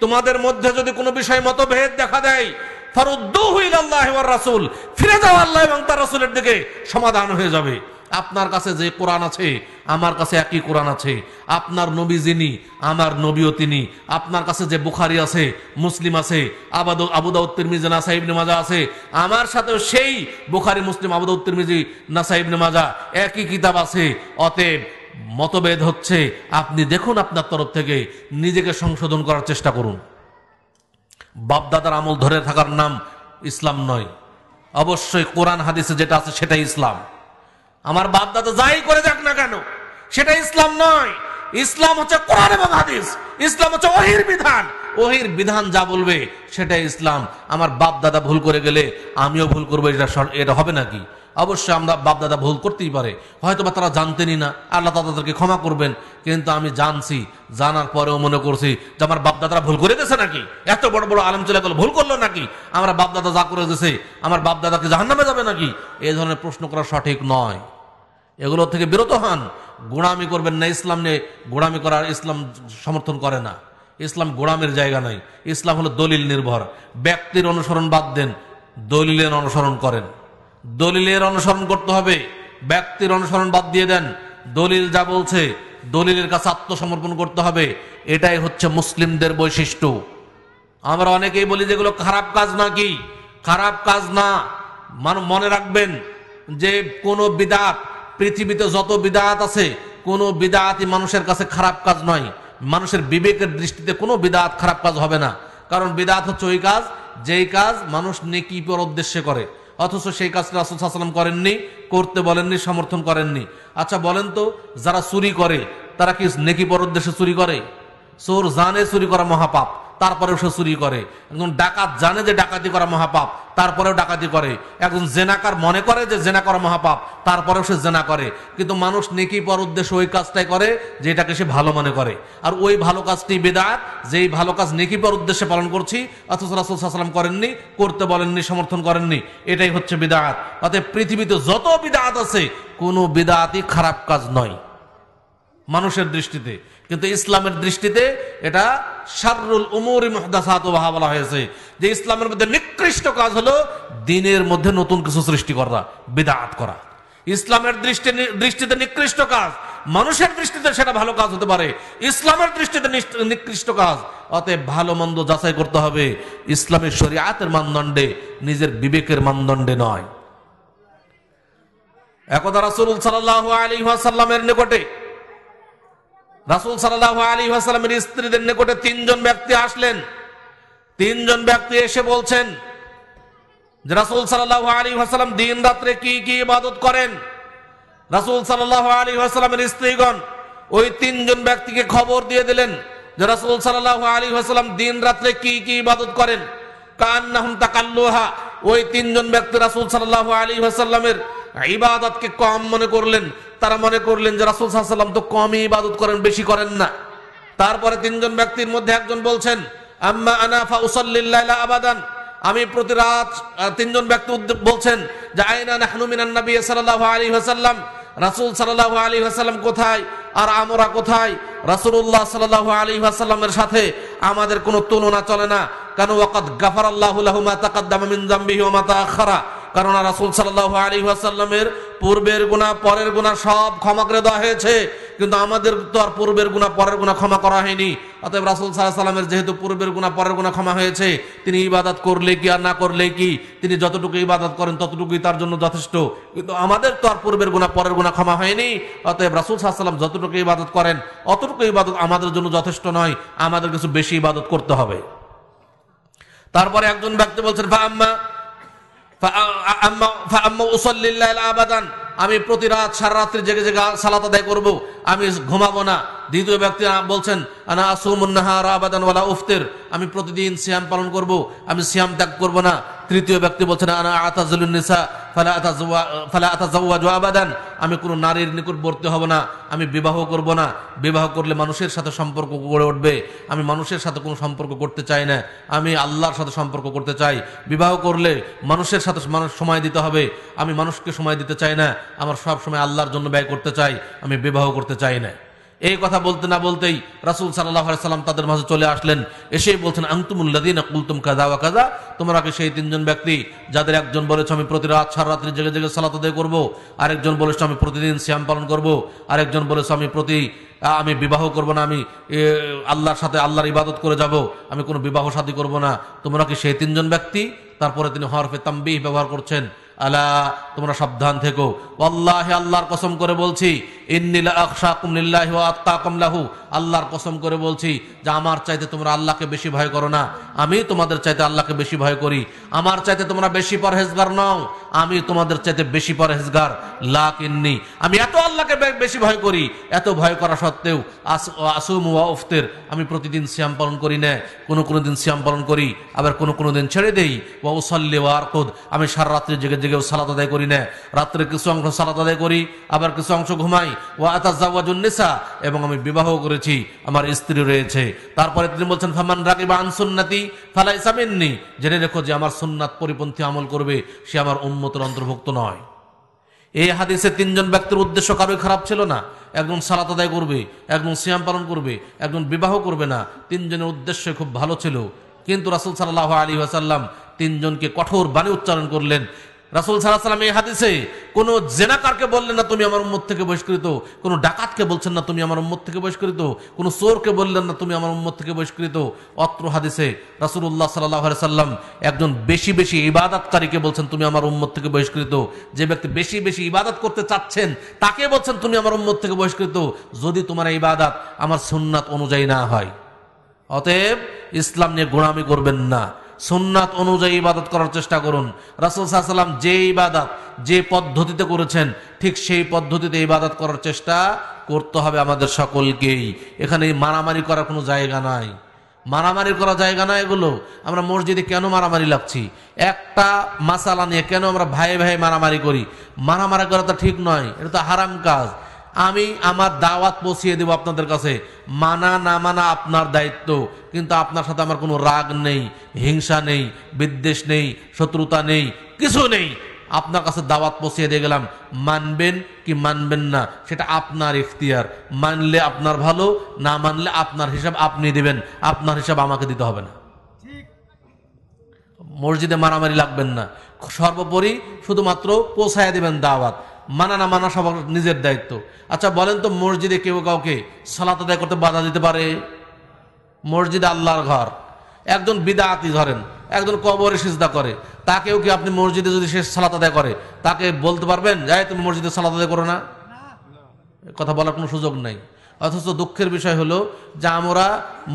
তোমাদের মধ্যে যদি কোনো বিষয় মতভেদ দেখা দেয় ফারুদ্দু হইল আল্লাহ রাসুল, ফিরে যাও আল্লাহ এবং তার রাসুলের দিকে সমাধান হয়ে যাবে। আপনার কাছে যে কোরআন আছে, আমার কাছে একই কোরআন আছে। আপনার নবী যিনি, আমার নবীও তিনি। আপনার কাছে যে বুখারি আছে, মুসলিম আছে, আবাদ আবুদাউদ তিরমিজি নাসা ইবনে মাজা আছে, আমার সাথেও সেই বুখারি, মুসলিম আবুদাউদ তিরমিজি নাসা ইবনে মাজা একই কিতাব আছে। অতএব মতভেদ হচ্ছে, আপনি দেখুন আপনার তরফ থেকে, নিজেকে সংশোধন করার চেষ্টা করুন। বাপদাদার আমল ধরে থাকার নাম ইসলাম নয়। অবশ্যই কোরআন, হাদিসে যেটা আছে সেটাই ইসলাম। আমার বাপদাদা যাই করে যাক না কেন, সেটা ইসলাম নয়। ইসলাম হচ্ছে কোরআন এবং হাদিস, ইসলাম হচ্ছে ওহির বিধান। ওহির বিধান যা বলবে, সেটাই ইসলাম। আমার বাপ দাদা ভুল করে গেলে আমিও ভুল করব, এটা এটা হবে নাকি? অবশ্যই আমরা বাপ দাদা ভুল করতেই পারে। হয়তো বা তারা জানতেনই না, আল্লাহ তাদেরকে ক্ষমা করবেন, কিন্তু আমি জানছি, জানার পরেও মনে করছি যে আমার বাপ দাদারা ভুল করে গেছে নাকি? এত বড় বড় আলম চলে গেল, ভুল করল নাকি? আমার বাপ দাদা যা করে গেছে, আমার বাপ দাদাকে জাহান্নামে যাবে নাকি? এই ধরনের প্রশ্ন করা সঠিক নয়। এগুলো থেকে বিরত হন। গোড়ামি করবেন না, ইসলাম নিয়ে গোড়ামি করার ইসলাম সমর্থন করে না। ইসলাম গোড়ামের জায়গা নাই ইসলাম হলো দলিল নির্ভর। ব্যক্তির অনুসরণ বাদ দেন, দলিলের অনুসরণ করেন। দলিলের অনুসরণ করতে হবে, ব্যক্তির অনুসরণ বাদ দিয়ে দেন। দলিল যা বলছে, দলিলের কাছে আত্মসমর্পণ করতে হবে। এটাই হচ্ছে মুসলিমদের বৈশিষ্ট্য। আমরা অনেকেই বলি যেগুলো খারাপ কাজ নাকি খারাপ কাজ না। মনে রাখবেন যে কোনো বিদাত পৃথিবীতে যত বিদাত আছে, কোনো বিদাতই মানুষের কাছে খারাপ কাজ নয়। মানুষের বিবেকের দৃষ্টিতে কোনো বিদাত খারাপ কাজ হবে না। কারণ বিদাত হচ্ছে ওই কাজ, যেই কাজ মানুষ নেকি পর উদ্দেশ্যে করে। অথচ সেই কাজটা রাসুল সাল্লাম করেননি, করতে বলেননি, সমর্থন করেননি। আচ্ছা বলেন তো, যারা চুরি করে, তারা কি নেকি পর উদ্দেশ্যে চুরি করে? চোর জানে চুরি করা মহাপাপ। তারপরেও সে চুরি করে। একজন ডাকাত জানে যে ডাকাতি করা মহাপাপ, তারপরেও ডাকাতি করে। একজন জেনাকার মনে করে যে জেনা করা মহাপাপ, তারপরেও সে জেনা করে। কিন্তু মানুষ নেকি পর উদ্দেশ্যে ওই কাজটাই করে যেটাকে সে ভালো মনে করে। আর ওই ভালো কাজটি বেদাত, যেই ভালো কাজ নেকি পর উদ্দেশ্যে পালন করছি, অথচ রাসুল সাল্লাম করেননি, করতে বলেননি, সমর্থন করেননি, এটাই হচ্ছে বিদাত। অতএব পৃথিবীতে যত বিদাত আছে, কোনো বিদাতই খারাপ কাজ নয়। মানুষের দৃষ্টিতে। কিন্তু ইসলামের দৃষ্টিতে এটা শাররুল উমরি মুহদাসাত বলা হয়েছে। যে ইসলামের মধ্যে নিকৃষ্ট কাজ হলো দিনের মধ্যে নতুন কিছু সৃষ্টি করা, বিদাত করা। ইসলামের দৃষ্টি দৃষ্টিতে নিকৃষ্ট কাজ, মানুষের দৃষ্টিতে সেটা ভালো কাজ হতে পারে। ইসলামের দৃষ্টিতে নিকৃষ্ট কাজ, অতএব ভালো মন্দ যাচাই করতে হবে। ইসলামের শরিয়াতের মানদণ্ডে, নিজের বিবেকের মানদণ্ডে নয়। একদা রাসূল সাল্লাল্লাহু আলাইহি ওয়াসাল্লামের নিকটে রাসূল সাল্লাল্লাহু আলাইহি ওয়াসাল্লামের স্ত্রীদের নিকটে তিনজন ব্যক্তি আসলেন। তিনজন ব্যক্তি এসে বলছেন রাসূল সাল্লাল্লাহু আলাইহি ওয়াসাল্লাম দিন রাত্রে কি কি ইবাদত করেন? রাসূল সাল্লাল্লাহু আলাইহি ওয়াসাল্লামের স্ত্রীগণ ওই তিনজন ব্যক্তিকে খবর দিয়ে দিলেন, যে রাসূল সাল্লাল্লাহু আলী ওয়াসাল্লাম দিন রাত্রে কি কি ইবাদত করেন? কান্নাহুম তাকাল্লুহা। ওই তিনজন ব্যক্তি রাসূল সাল্লাল্লাহু আলাইহি ওয়াসাল্লামের ইবাদতকে কম মনে করলেন। তারা মনে করলেন যে রাসূল সাল্লাল্লাহু তো কমই ইবাদত করেন, বেশি করেন না। তারপরে তিনজন ব্যক্তির মধ্যে একজন বলছেন, আম্মা আনা ফা উসাল্লিল্লাইলা আবাদান। আমি প্রতি রাত তিনজন ব্যক্তি বলছেন যে, আইনা নাহনু মিনান নবী সাল্লাল্লাহু আলাইহি ওয়াসাল্লাম। রাসূল সাল্লাল্লাহু আলাইহি ওয়াসাল্লাম কোথায়? আর আমরা কোথায়? রাসূলুল্লাহ সাল্লাল্লাহু আলাইহি ওয়াসাল্লামের সাথে আমাদের কোনো তুলনা চলে না। কেন? ওয়াকাদ গাফার আল্লাহ লাহু মা তাকাদ্দামা মিন যামবিহি ওয়া মা তাআখারা কারণ রাসূল সাল্লাল্লাহু আলাইহি ওয়াসাল্লামের পূর্বের গুনাহ, পরের গুনাহ সব ক্ষমা করে দেওয়া হয়েছে। কিন্তু আমাদের তো আর পূর্বের গুনাহ, পরের গুনাহ ক্ষমা করা হয়নি। অতএব রাসূল সাল্লাল্লাহু আলাইহি ওয়াসাল্লামের যেহেতু পূর্বের গুনাহ, পরের গুনাহ ক্ষমা হয়েছে, তিনি ইবাদত করলে কি আর না করলে কি? তিনি যতটুকু ইবাদত করেন ততটুকুই তার জন্য যথেষ্ট। কিন্তু আমাদের তো আর পূর্বের গুনাহ, পরের গুনাহ ক্ষমা হয়নি। অতএব রাসূল আলাইহি যতটুকু ইবাদত করেন, অতটুকু ইবাদত আমাদের জন্য যথেষ্ট নয়, আমাদের কিছু বেশি ইবাদত করতে হবে। তারপরে একজন ব্যক্তি বলছেন উসাল্লিল্লাহি আবাদান আমি প্রতি রাত সারা রাত্রি জেগে জেগে সালাত আদায় করব। আমি ঘুমাবো না। দ্বিতীয় ব্যক্তি বলছেন, আনা আসুমুন নাহার আবাদান ওয়ালা উফতির। আমি প্রতিদিন সিয়াম পালন করব, আমি সিয়াম ত্যাগ করব না। তৃতীয় ব্যক্তি বলছেন, আনা আতাজুলুন নিসা, ফালা আতাজওয়া, ফালা আতাজাওয়াজু আবাদান। আমি কোনো নারীর নিকটবর্তী হব না, আমি বিবাহ করব না। বিবাহ করলে মানুষের সাথে সম্পর্ক গড়ে উঠবে। আমি মানুষের সাথে কোনো সম্পর্ক করতে চাই না, আমি আল্লাহর সাথে সম্পর্ক করতে চাই। বিবাহ করলে মানুষের সাথে মানুষ সময় দিতে হবে, আমি মানুষকে সময় দিতে চাই না, আমার সব সময় আল্লাহর জন্য ব্যয় করতে চাই, আমি বিবাহ করতে চাই না। এই কথা বলতে না বলতেই রাসূল সাল্লাম তাদের মাঝে চলে আসলেন। এসেই বলছেন, আনতুমুল্লাযিনা কুলতুম কাযা ওয়া কাযা? তোমরা কি সেই তিনজন ব্যক্তি যাদের একজন বলেছ, আমি প্রতি রাত সারা রাত্রি জেগে জেগে সালাত আদায় করব আরেকজন বলেছ, আমি প্রতিদিন শ্যাম পালন করব আরেকজন বলেছ, আমি প্রতি আমি বিবাহ করব না, আমি আল্লাহর সাথে আল্লাহর ইবাদত করে যাব, আমি কোনো বিবাহ শাদী করব না তোমরা কি সেই তিনজন ব্যক্তি? তারপরে তিনি হরফে তাম্বিহ ব্যবহার করছেন। আলা, তোমরা সাবধান থেকো। আল্লাহ আল্লাহর কসম করে বলছি আল্লাহর কসম করে বলছি যে, আমার চাইতে তোমরা আল্লাহকে বেশি ভয় করো না। আমি তোমাদের চাইতে আল্লাহকে বেশি ভয় করি। আমার চাইতে তোমরা বেশি পরহেজগার নও। আমি তোমাদের চাইতে বেশি পরহেজগার। লাক ইন্নি আমি এত আল্লাহকে বেশি ভয় করি। এত ভয় করা সত্ত্বেও আস- আসুম ওয়া উফতের, আমি প্রতিদিন শ্যাম পালন করি না। কোনো কোনো দিন শ্যাম পালন করি, আবার কোনো কোনো দিন ছেড়ে দেই। ওয়া উসাল্লি ওয়া আরকুদ, আমি সারা রাত্রি জেগে জেগেও সালাত আদায় করি না। রাত্রে কিছু অংশ সালাত আদায় করি, আবার কিছু অংশ ঘুমাই। ওয়া আতাজাওয়াজুন নিসা, এবং আমি বিবাহ করেছি। আমার স্ত্রী রয়েছে। তারপরে তিনি বলছেন, ফামান রাকিবা আন সুন্নতি সামেননি জেনে রেখো যে আমার সুন্নাত পরিপন্থী আমল করবে, সে আমার উন্মতের অন্তর্ভুক্ত নয়। এই হাদিসে তিনজন ব্যক্তির উদ্দেশ্য কারোই খারাপ ছিল না। একজন সালাত আদায় করবে, একজন সিয়াম পালন করবে, একজন বিবাহ করবে না। তিনজনের উদ্দেশ্য খুব ভালো ছিল। কিন্তু রাসুল সাল্লাহ আলী আসাল্লাম তিনজনকে কঠোর বাণী উচ্চারণ করলেন। রাসুল সাল্লাহ সাল্লাম এই হাদিসে, কোনো জেনাকারকে বললেন না, তুমি আমার উম্মত থেকে বহিষ্কৃত। কোনো ডাকাতকে বলছেন না, তুমি আমার উম্মত থেকে বহিষ্কৃত। কোনো চোরকে বললেন না, তুমি আমার উম্মত থেকে বহিষ্কৃত। অত্র হাদিসে রাসুল্লাহ সাল্লাহ সাল্লাম একজন বেশি বেশি ইবাদতকারীকে বলছেন, তুমি আমার উম্মত থেকে বহিষ্কৃত। যে ব্যক্তি বেশি বেশি ইবাদত করতে চাচ্ছেন, তাকে বলছেন, তুমি আমার উম্মত থেকে বহিষ্কৃত। যদি তোমার ইবাদত আমার সুন্নাত অনুযায়ী না হয়। অতএব ইসলাম নিয়ে গোড়ামি করবেন না। সুন্নাত অনুযায়ী ইবাদত করার চেষ্টা করুন। রাসুল সাল্লাম যে ইবাদত, যে পদ্ধতিতে করেছেন, ঠিক সেই পদ্ধতিতে ইবাদত করার চেষ্টা করতে হবে আমাদের সকলকেই। এখানে মারামারি করার কোনো জায়গা নাই। মারামারি করা জায়গা না এগুলো। আমরা মসজিদে কেন মারামারি লাগছি? একটা মাসালা নিয়ে কেন আমরা ভাই ভাই মারামারি করি? মারামারি করা তো ঠিক নয়, এটা তো হারাম কাজ। আমি আমার দাওয়াত পৌঁছিয়ে দেব আপনাদের কাছে। মানা না মানা আপনার দায়িত্ব। কিন্তু আপনার সাথে আমার কোনো রাগ নেই হিংসা নেই বিদ্বেষ নেই শত্রুতা নেই কিছু নেই। আপনার কাছে দাওয়াত পৌঁছিয়ে দিয়ে গেলাম। মানবেন কি মানবেন না সেটা আপনার ইখতিয়ার মানলে আপনার ভালো না মানলে আপনার হিসাব আপনি দিবেন। আপনার হিসাব আমাকে দিতে হবে না। মসজিদে মারামারি লাগবেন না। সর্বোপরি শুধুমাত্র পৌঁছায় দেবেন দাওয়াত। মানা না মানা সবার নিজের দায়িত্ব। আচ্ছা বলেন তো মসজিদে কেউ কাউকে সালাত আদায় করতে বাধা দিতে পারে? মসজিদে আল্লাহর ঘর। একজন বিদাতি ধরেন, একজন কবরে সিজদা করে। তাকেও কি আপনি মসজিদে যদি সে সালাত আদায় করে, তাকে বলতে পারবেন যাই তুমি মসজিদে সালাত আদায় করো না? কথা বলার কোনো সুযোগ নাই। অথচ দুঃখের বিষয় হলো যে আমরা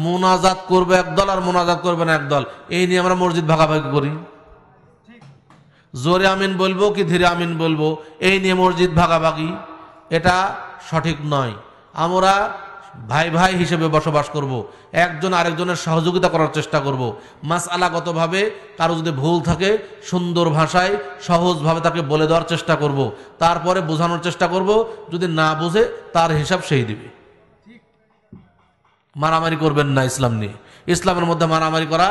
মোনাজাত করবে একদল আর মোনাজাত করবে না একদল এই নিয়ে আমরা মসজিদ ভাগাভাগি করি। জোরে আমিন বলব কি ধীরে আমিন বলব এই নিয়ে মসজিদ ভাগাভাগি, এটা সঠিক নয় আমরা ভাই ভাই হিসেবে বসবাস করব। একজন আরেকজনের সহযোগিতা করার চেষ্টা করব। মাস আলাগতভাবে কারও যদি ভুল থাকে, সুন্দর ভাষায়, সহজভাবে তাকে বলে দেওয়ার চেষ্টা করব। তারপরে বোঝানোর চেষ্টা করব, যদি না বুঝে, তার হিসাব সেই দিবে মারামারি করবেন না ইসলাম নিয়ে ইসলামের মধ্যে মারামারি করা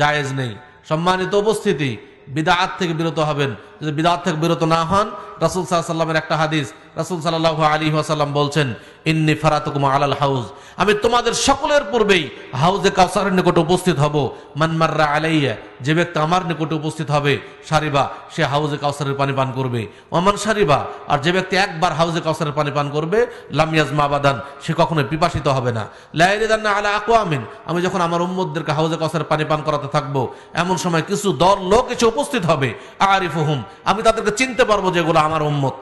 জায়েজ নেই সম্মানিত উপস্থিতি বিদাত থেকে বিরত হবেন। যদি বিদাত থেকে বিরত না হন রাসুল সাল্লামের একটা হাদিস, রাসুল সাল্লাহ আলী ওয়াসাল্লাম বলছেন, ইন্নি ফারাতুকুম আলাল হাউজ আমি তোমাদের সকলের পূর্বেই হাউজে কাউসারের নিকটে উপস্থিত হব। মানমাররা আলাইয়া যে ব্যক্তি আমার নিকটে উপস্থিত হবে, সারিবা, সে হাউজে কাউসারের পানি পান করবে। ওমান সারিবা আর যে ব্যক্তি একবার হাউজে কাউসারের পানি পান করবে লামিয়াজ মাবাদান সে কখনোই পিপাসিত হবে না। লাইরিদান্না আলা আকোয়ামিন আমি যখন আমার উম্মদদেরকে হাউজে কাউসারের পানি পান করাতে থাকব, এমন সময় কিছু দল লোক এসে উপস্থিত হবে। আরিফ হুম আমি তাদেরকে চিনতে পারব যেগুলো আমার উম্মত।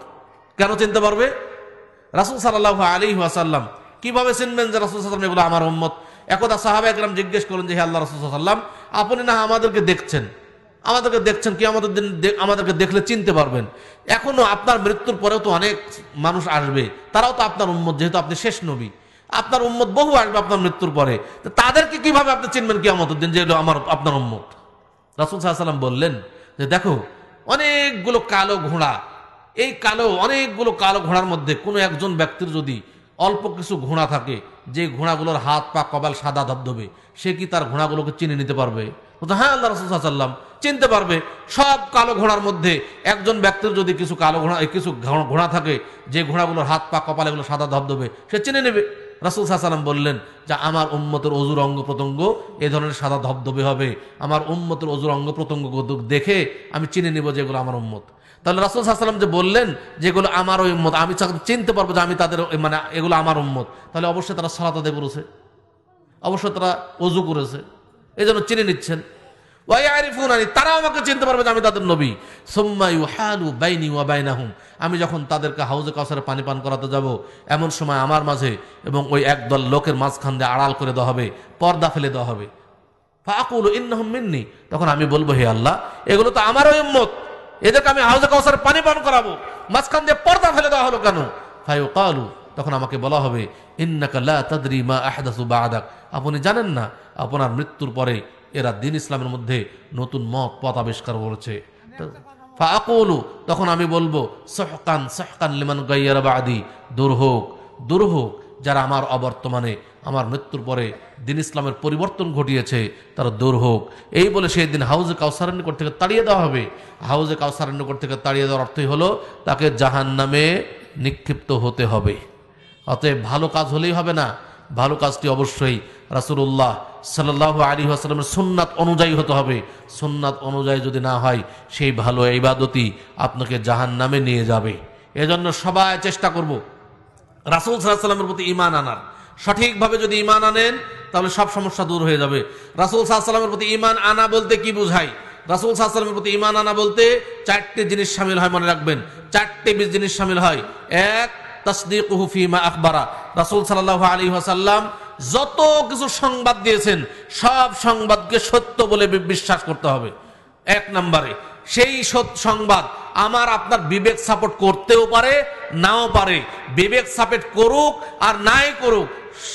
কেন চিনতে পারবে? রাসুল সাল্লাহ আলী ওয়াসাল্লাম কীভাবে চিনবেন যে রাসুল সাল্লাম এগুলো আমার উম্মত? একদা সাহাবা একরাম জিজ্ঞেস করলেন যে হে আল্লাহ রাসুল সাল্লাম আপনি না আমাদেরকে দেখছেন। আমাদেরকে দেখছেন কি আমাদের দিন আমাদেরকে দেখলে চিনতে পারবেন। এখনও আপনার মৃত্যুর পরেও তো অনেক মানুষ আসবে। তারাও তো আপনার উম্মত, যেহেতু আপনি শেষ নবী। আপনার উম্মত বহু আসবে আপনার মৃত্যুর পরে। তাদেরকে কীভাবে আপনি চিনবেন কি আমাদের দিন যে আমার, আপনার উম্মত? রাসুল সাল্লাম বললেন যে দেখো, অনেকগুলো কালো ঘোড়া এই কালো, অনেকগুলো কালো ঘোড়ার মধ্যে কোনো একজন ব্যক্তির যদি অল্প কিছু ঘোড়া থাকে, যে ঘোড়াগুলোর হাত পা, কপাল সাদা ধবধবে, সে কি তার ঘোড়াগুলোকে চিনে নিতে পারবে? হ্যাঁ আল্লাহ রসুল সাল্লাম চিনতে পারবে, সব কালো ঘোড়ার মধ্যে একজন ব্যক্তির যদি কিছু কালো ঘোড়া কিছু ঘোড়া থাকে, যে ঘোড়াগুলোর হাত পা, কপাল এগুলো সাদা ধবধবে, সে চিনে নেবে। রাসুল সাল্লাম বললেন, যে আমার উম্মতের অজুর অঙ্গ প্রত্যঙ্গ, এ ধরনের সাদা ধবধবে হবে। আমার উম্মতের অজুর অঙ্গ প্রত্যঙ্গ দেখে আমি চিনে নিব যেগুলো আমার উম্মত। তাহলে রাসুল সাল্লাম যে বললেন যেগুলো আমার ওই উম্মত, আমি চিনতে পারব যে আমি তাদের মানে এগুলো আমার উম্মত। তাহলে অবশ্যই তারা সালাত আদায় করেছে। অবশ্যই তারা অজু করেছে। এই জন্য চিনে নিচ্ছেন। ওয়াই আরিফুন আনি তারা আমাকে চিনতে পারবে যে আমি তাদের নবী। সোম্মায়ু হালু বাইনি ওয়া বাইনাহুম। আমি যখন তাদেরকে হাউজে কাউসারে পানি পান করাতে যাব, এমন সময় আমার মাঝে এবং ওই একদল লোকের মাঝখান দিয়ে আড়াল করে দেওয়া হবে, পর্দা ফেলে দেওয়া হবে। ফাকুল ইন্নাহুম মিন্নি। তখন আমি বলব, হে আল্লাহ, এগুলো তো আমারও উম্মত। এদেরকে আমি হাউজে কাউসারে পানি পান করাবো। মাঝখান দিয়ে পর্দা ফেলে দেওয়া হলো কেন? ফাইউ কালু তখন আমাকে বলা হবে আপনি জানেন না, আপনার মৃত্যুর পরে এরা দিন ইসলামের মধ্যে নতুন মত পথ আবিষ্কার করেছে। তখন আমি বলব, সহকান সহকান লিমান গাইয়ার বাদি। দূর হোক দূর হোক, যারা আমার অবর্তমানে আমার মৃত্যুর পরে দিন ইসলামের পরিবর্তন ঘটিয়েছে, তারা দূর হোক। এই বলে সেই দিন হাউজে কাউসারের নিকট থেকে তাড়িয়ে দেওয়া হবে। হাউজে কাউসারের নিকট থেকে তাড়িয়ে দেওয়ার অর্থই হলো তাকে জাহান নামে নিক্ষিপ্ত হতে হবে। অতএব ভালো কাজ হলেই হবে না। ভালো কাজটি অবশ্যই রাসুল্লাহ সাল্লাহ আলী আসালামের সুন্নাত অনুযায়ী হতে হবে। সুন্নাত অনুযায়ী যদি না হয়, সেই ভালো ইবাদতি আপনাকে জাহান নামে নিয়ে যাবে। এজন্য সবাই চেষ্টা করব। রাসুল সাল্লাহ সাল্লামের প্রতি ইমান আনার। সঠিকভাবে যদি ইমান আনেন, তাহলে সব সমস্যা দূর হয়ে যাবে। রাসুল সাল্লামের প্রতি ইমান আনা বলতে কি বুঝায় রাসুল সাল্লামের প্রতি ইমান আনা বলতে চারটে জিনিস সামিল হয় মনে রাখবেন। চারটি জিনিস সামিল হয়। এক, তসদিকুহু ফিমা আখবারা। রাসূল সাল্লাল্লাহু আলাইহি ওয়াসাল্লাম যত কিছু সংবাদ দিয়েছেন, সব সংবাদকে সত্য বলে বিশ্বাস করতে হবে। এক নম্বরে, সেই সংবাদ আমার আপনার বিবেক সাপোর্ট করতেও পারে, নাও পারে। বিবেক সাপোর্ট করুক আর নাই করুক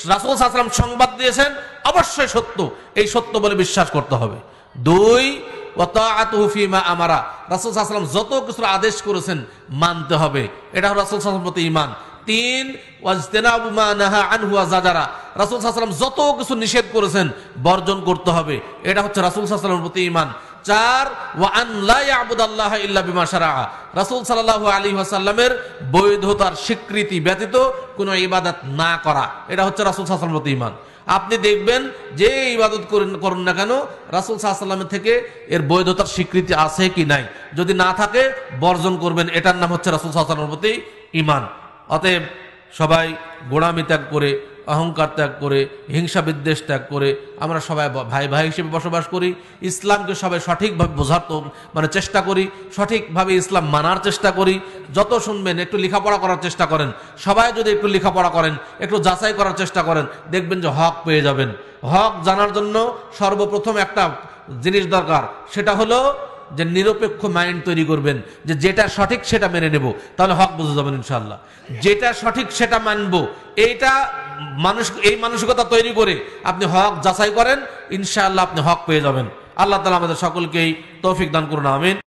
রাসূল সাল্লাম সংবাদ দিয়েছেন, অবশ্যই সত্য। এই সত্য বলে বিশ্বাস করতে হবে। দুই ওয়াতাআতুহু ফীমা আমারা। রাসূল সাল্লাল্লাহু যত কিছু আদেশ করেছেন, মানতে হবে। এটা হলো রাসূল সাল্লাল্লাহু প্রতি ঈমান। তিন, ওয়াজতিনাবু মা নাহা আনহু ওয়া জাজারা রাসূল সাল্লাল্লাহু যত কিছু নিষেধ করেছেন, বর্জন করতে হবে। এটা হচ্ছে রাসূল সাল্লাল্লাহু প্রতি ঈমান। চার ওয়া আন লা ইয়াবুদাল্লাহ ইল্লা বিমা শারাআ। রাসূল সাল্লাল্লাহু বৈধতার স্বীকৃতি ব্যতীত কোনো ইবাদত না করা। এটা হচ্ছে রাসূল প্রতি ঈমান। আপনি দেখবেন যে ইবাদত করেন, করুন না কেন, রাসুল সাল্লামের থেকে এর বৈধতার স্বীকৃতি আছে কি নাই? যদি না থাকে, বর্জন করবেন। এটার নাম হচ্ছে রাসুল সাল্লামের প্রতি ইমান অতএব সবাই গোড়ামি ত্যাগ করে অহংকার ত্যাগ করে, হিংসা বিদ্বেষ ত্যাগ করে আমরা সবাই ভাই ভাই হিসেবে বসবাস করি। ইসলামকে সবাই সঠিকভাবে বোঝার মানে চেষ্টা করি, সঠিকভাবে ইসলাম মানার চেষ্টা করি। যত শুনবেন, একটু লেখাপড়া করার চেষ্টা করেন। সবাই যদি একটু লেখাপড়া করেন, একটু যাচাই করার চেষ্টা করেন, দেখবেন যে হক পেয়ে যাবেন। হক জানার জন্য সর্বপ্রথম একটা জিনিস দরকার, সেটা হলো যে নিরপেক্ষ মাইন্ড তৈরি করবেন, যে যেটা সঠিক সেটা মেনে নেব, তাহলে হক বুঝে যাবেন ইনশাল্লাহ যেটা সঠিক সেটা মানব, এইটা মানুষ, এই মানসিকতা তৈরি করে আপনি হক যাচাই করেন, ইনশাআল্লাহ আপনি হক পেয়ে যাবেন। আল্লাহ তালা আমাদের সকলকেই তৌফিক দান করুন, আমিন।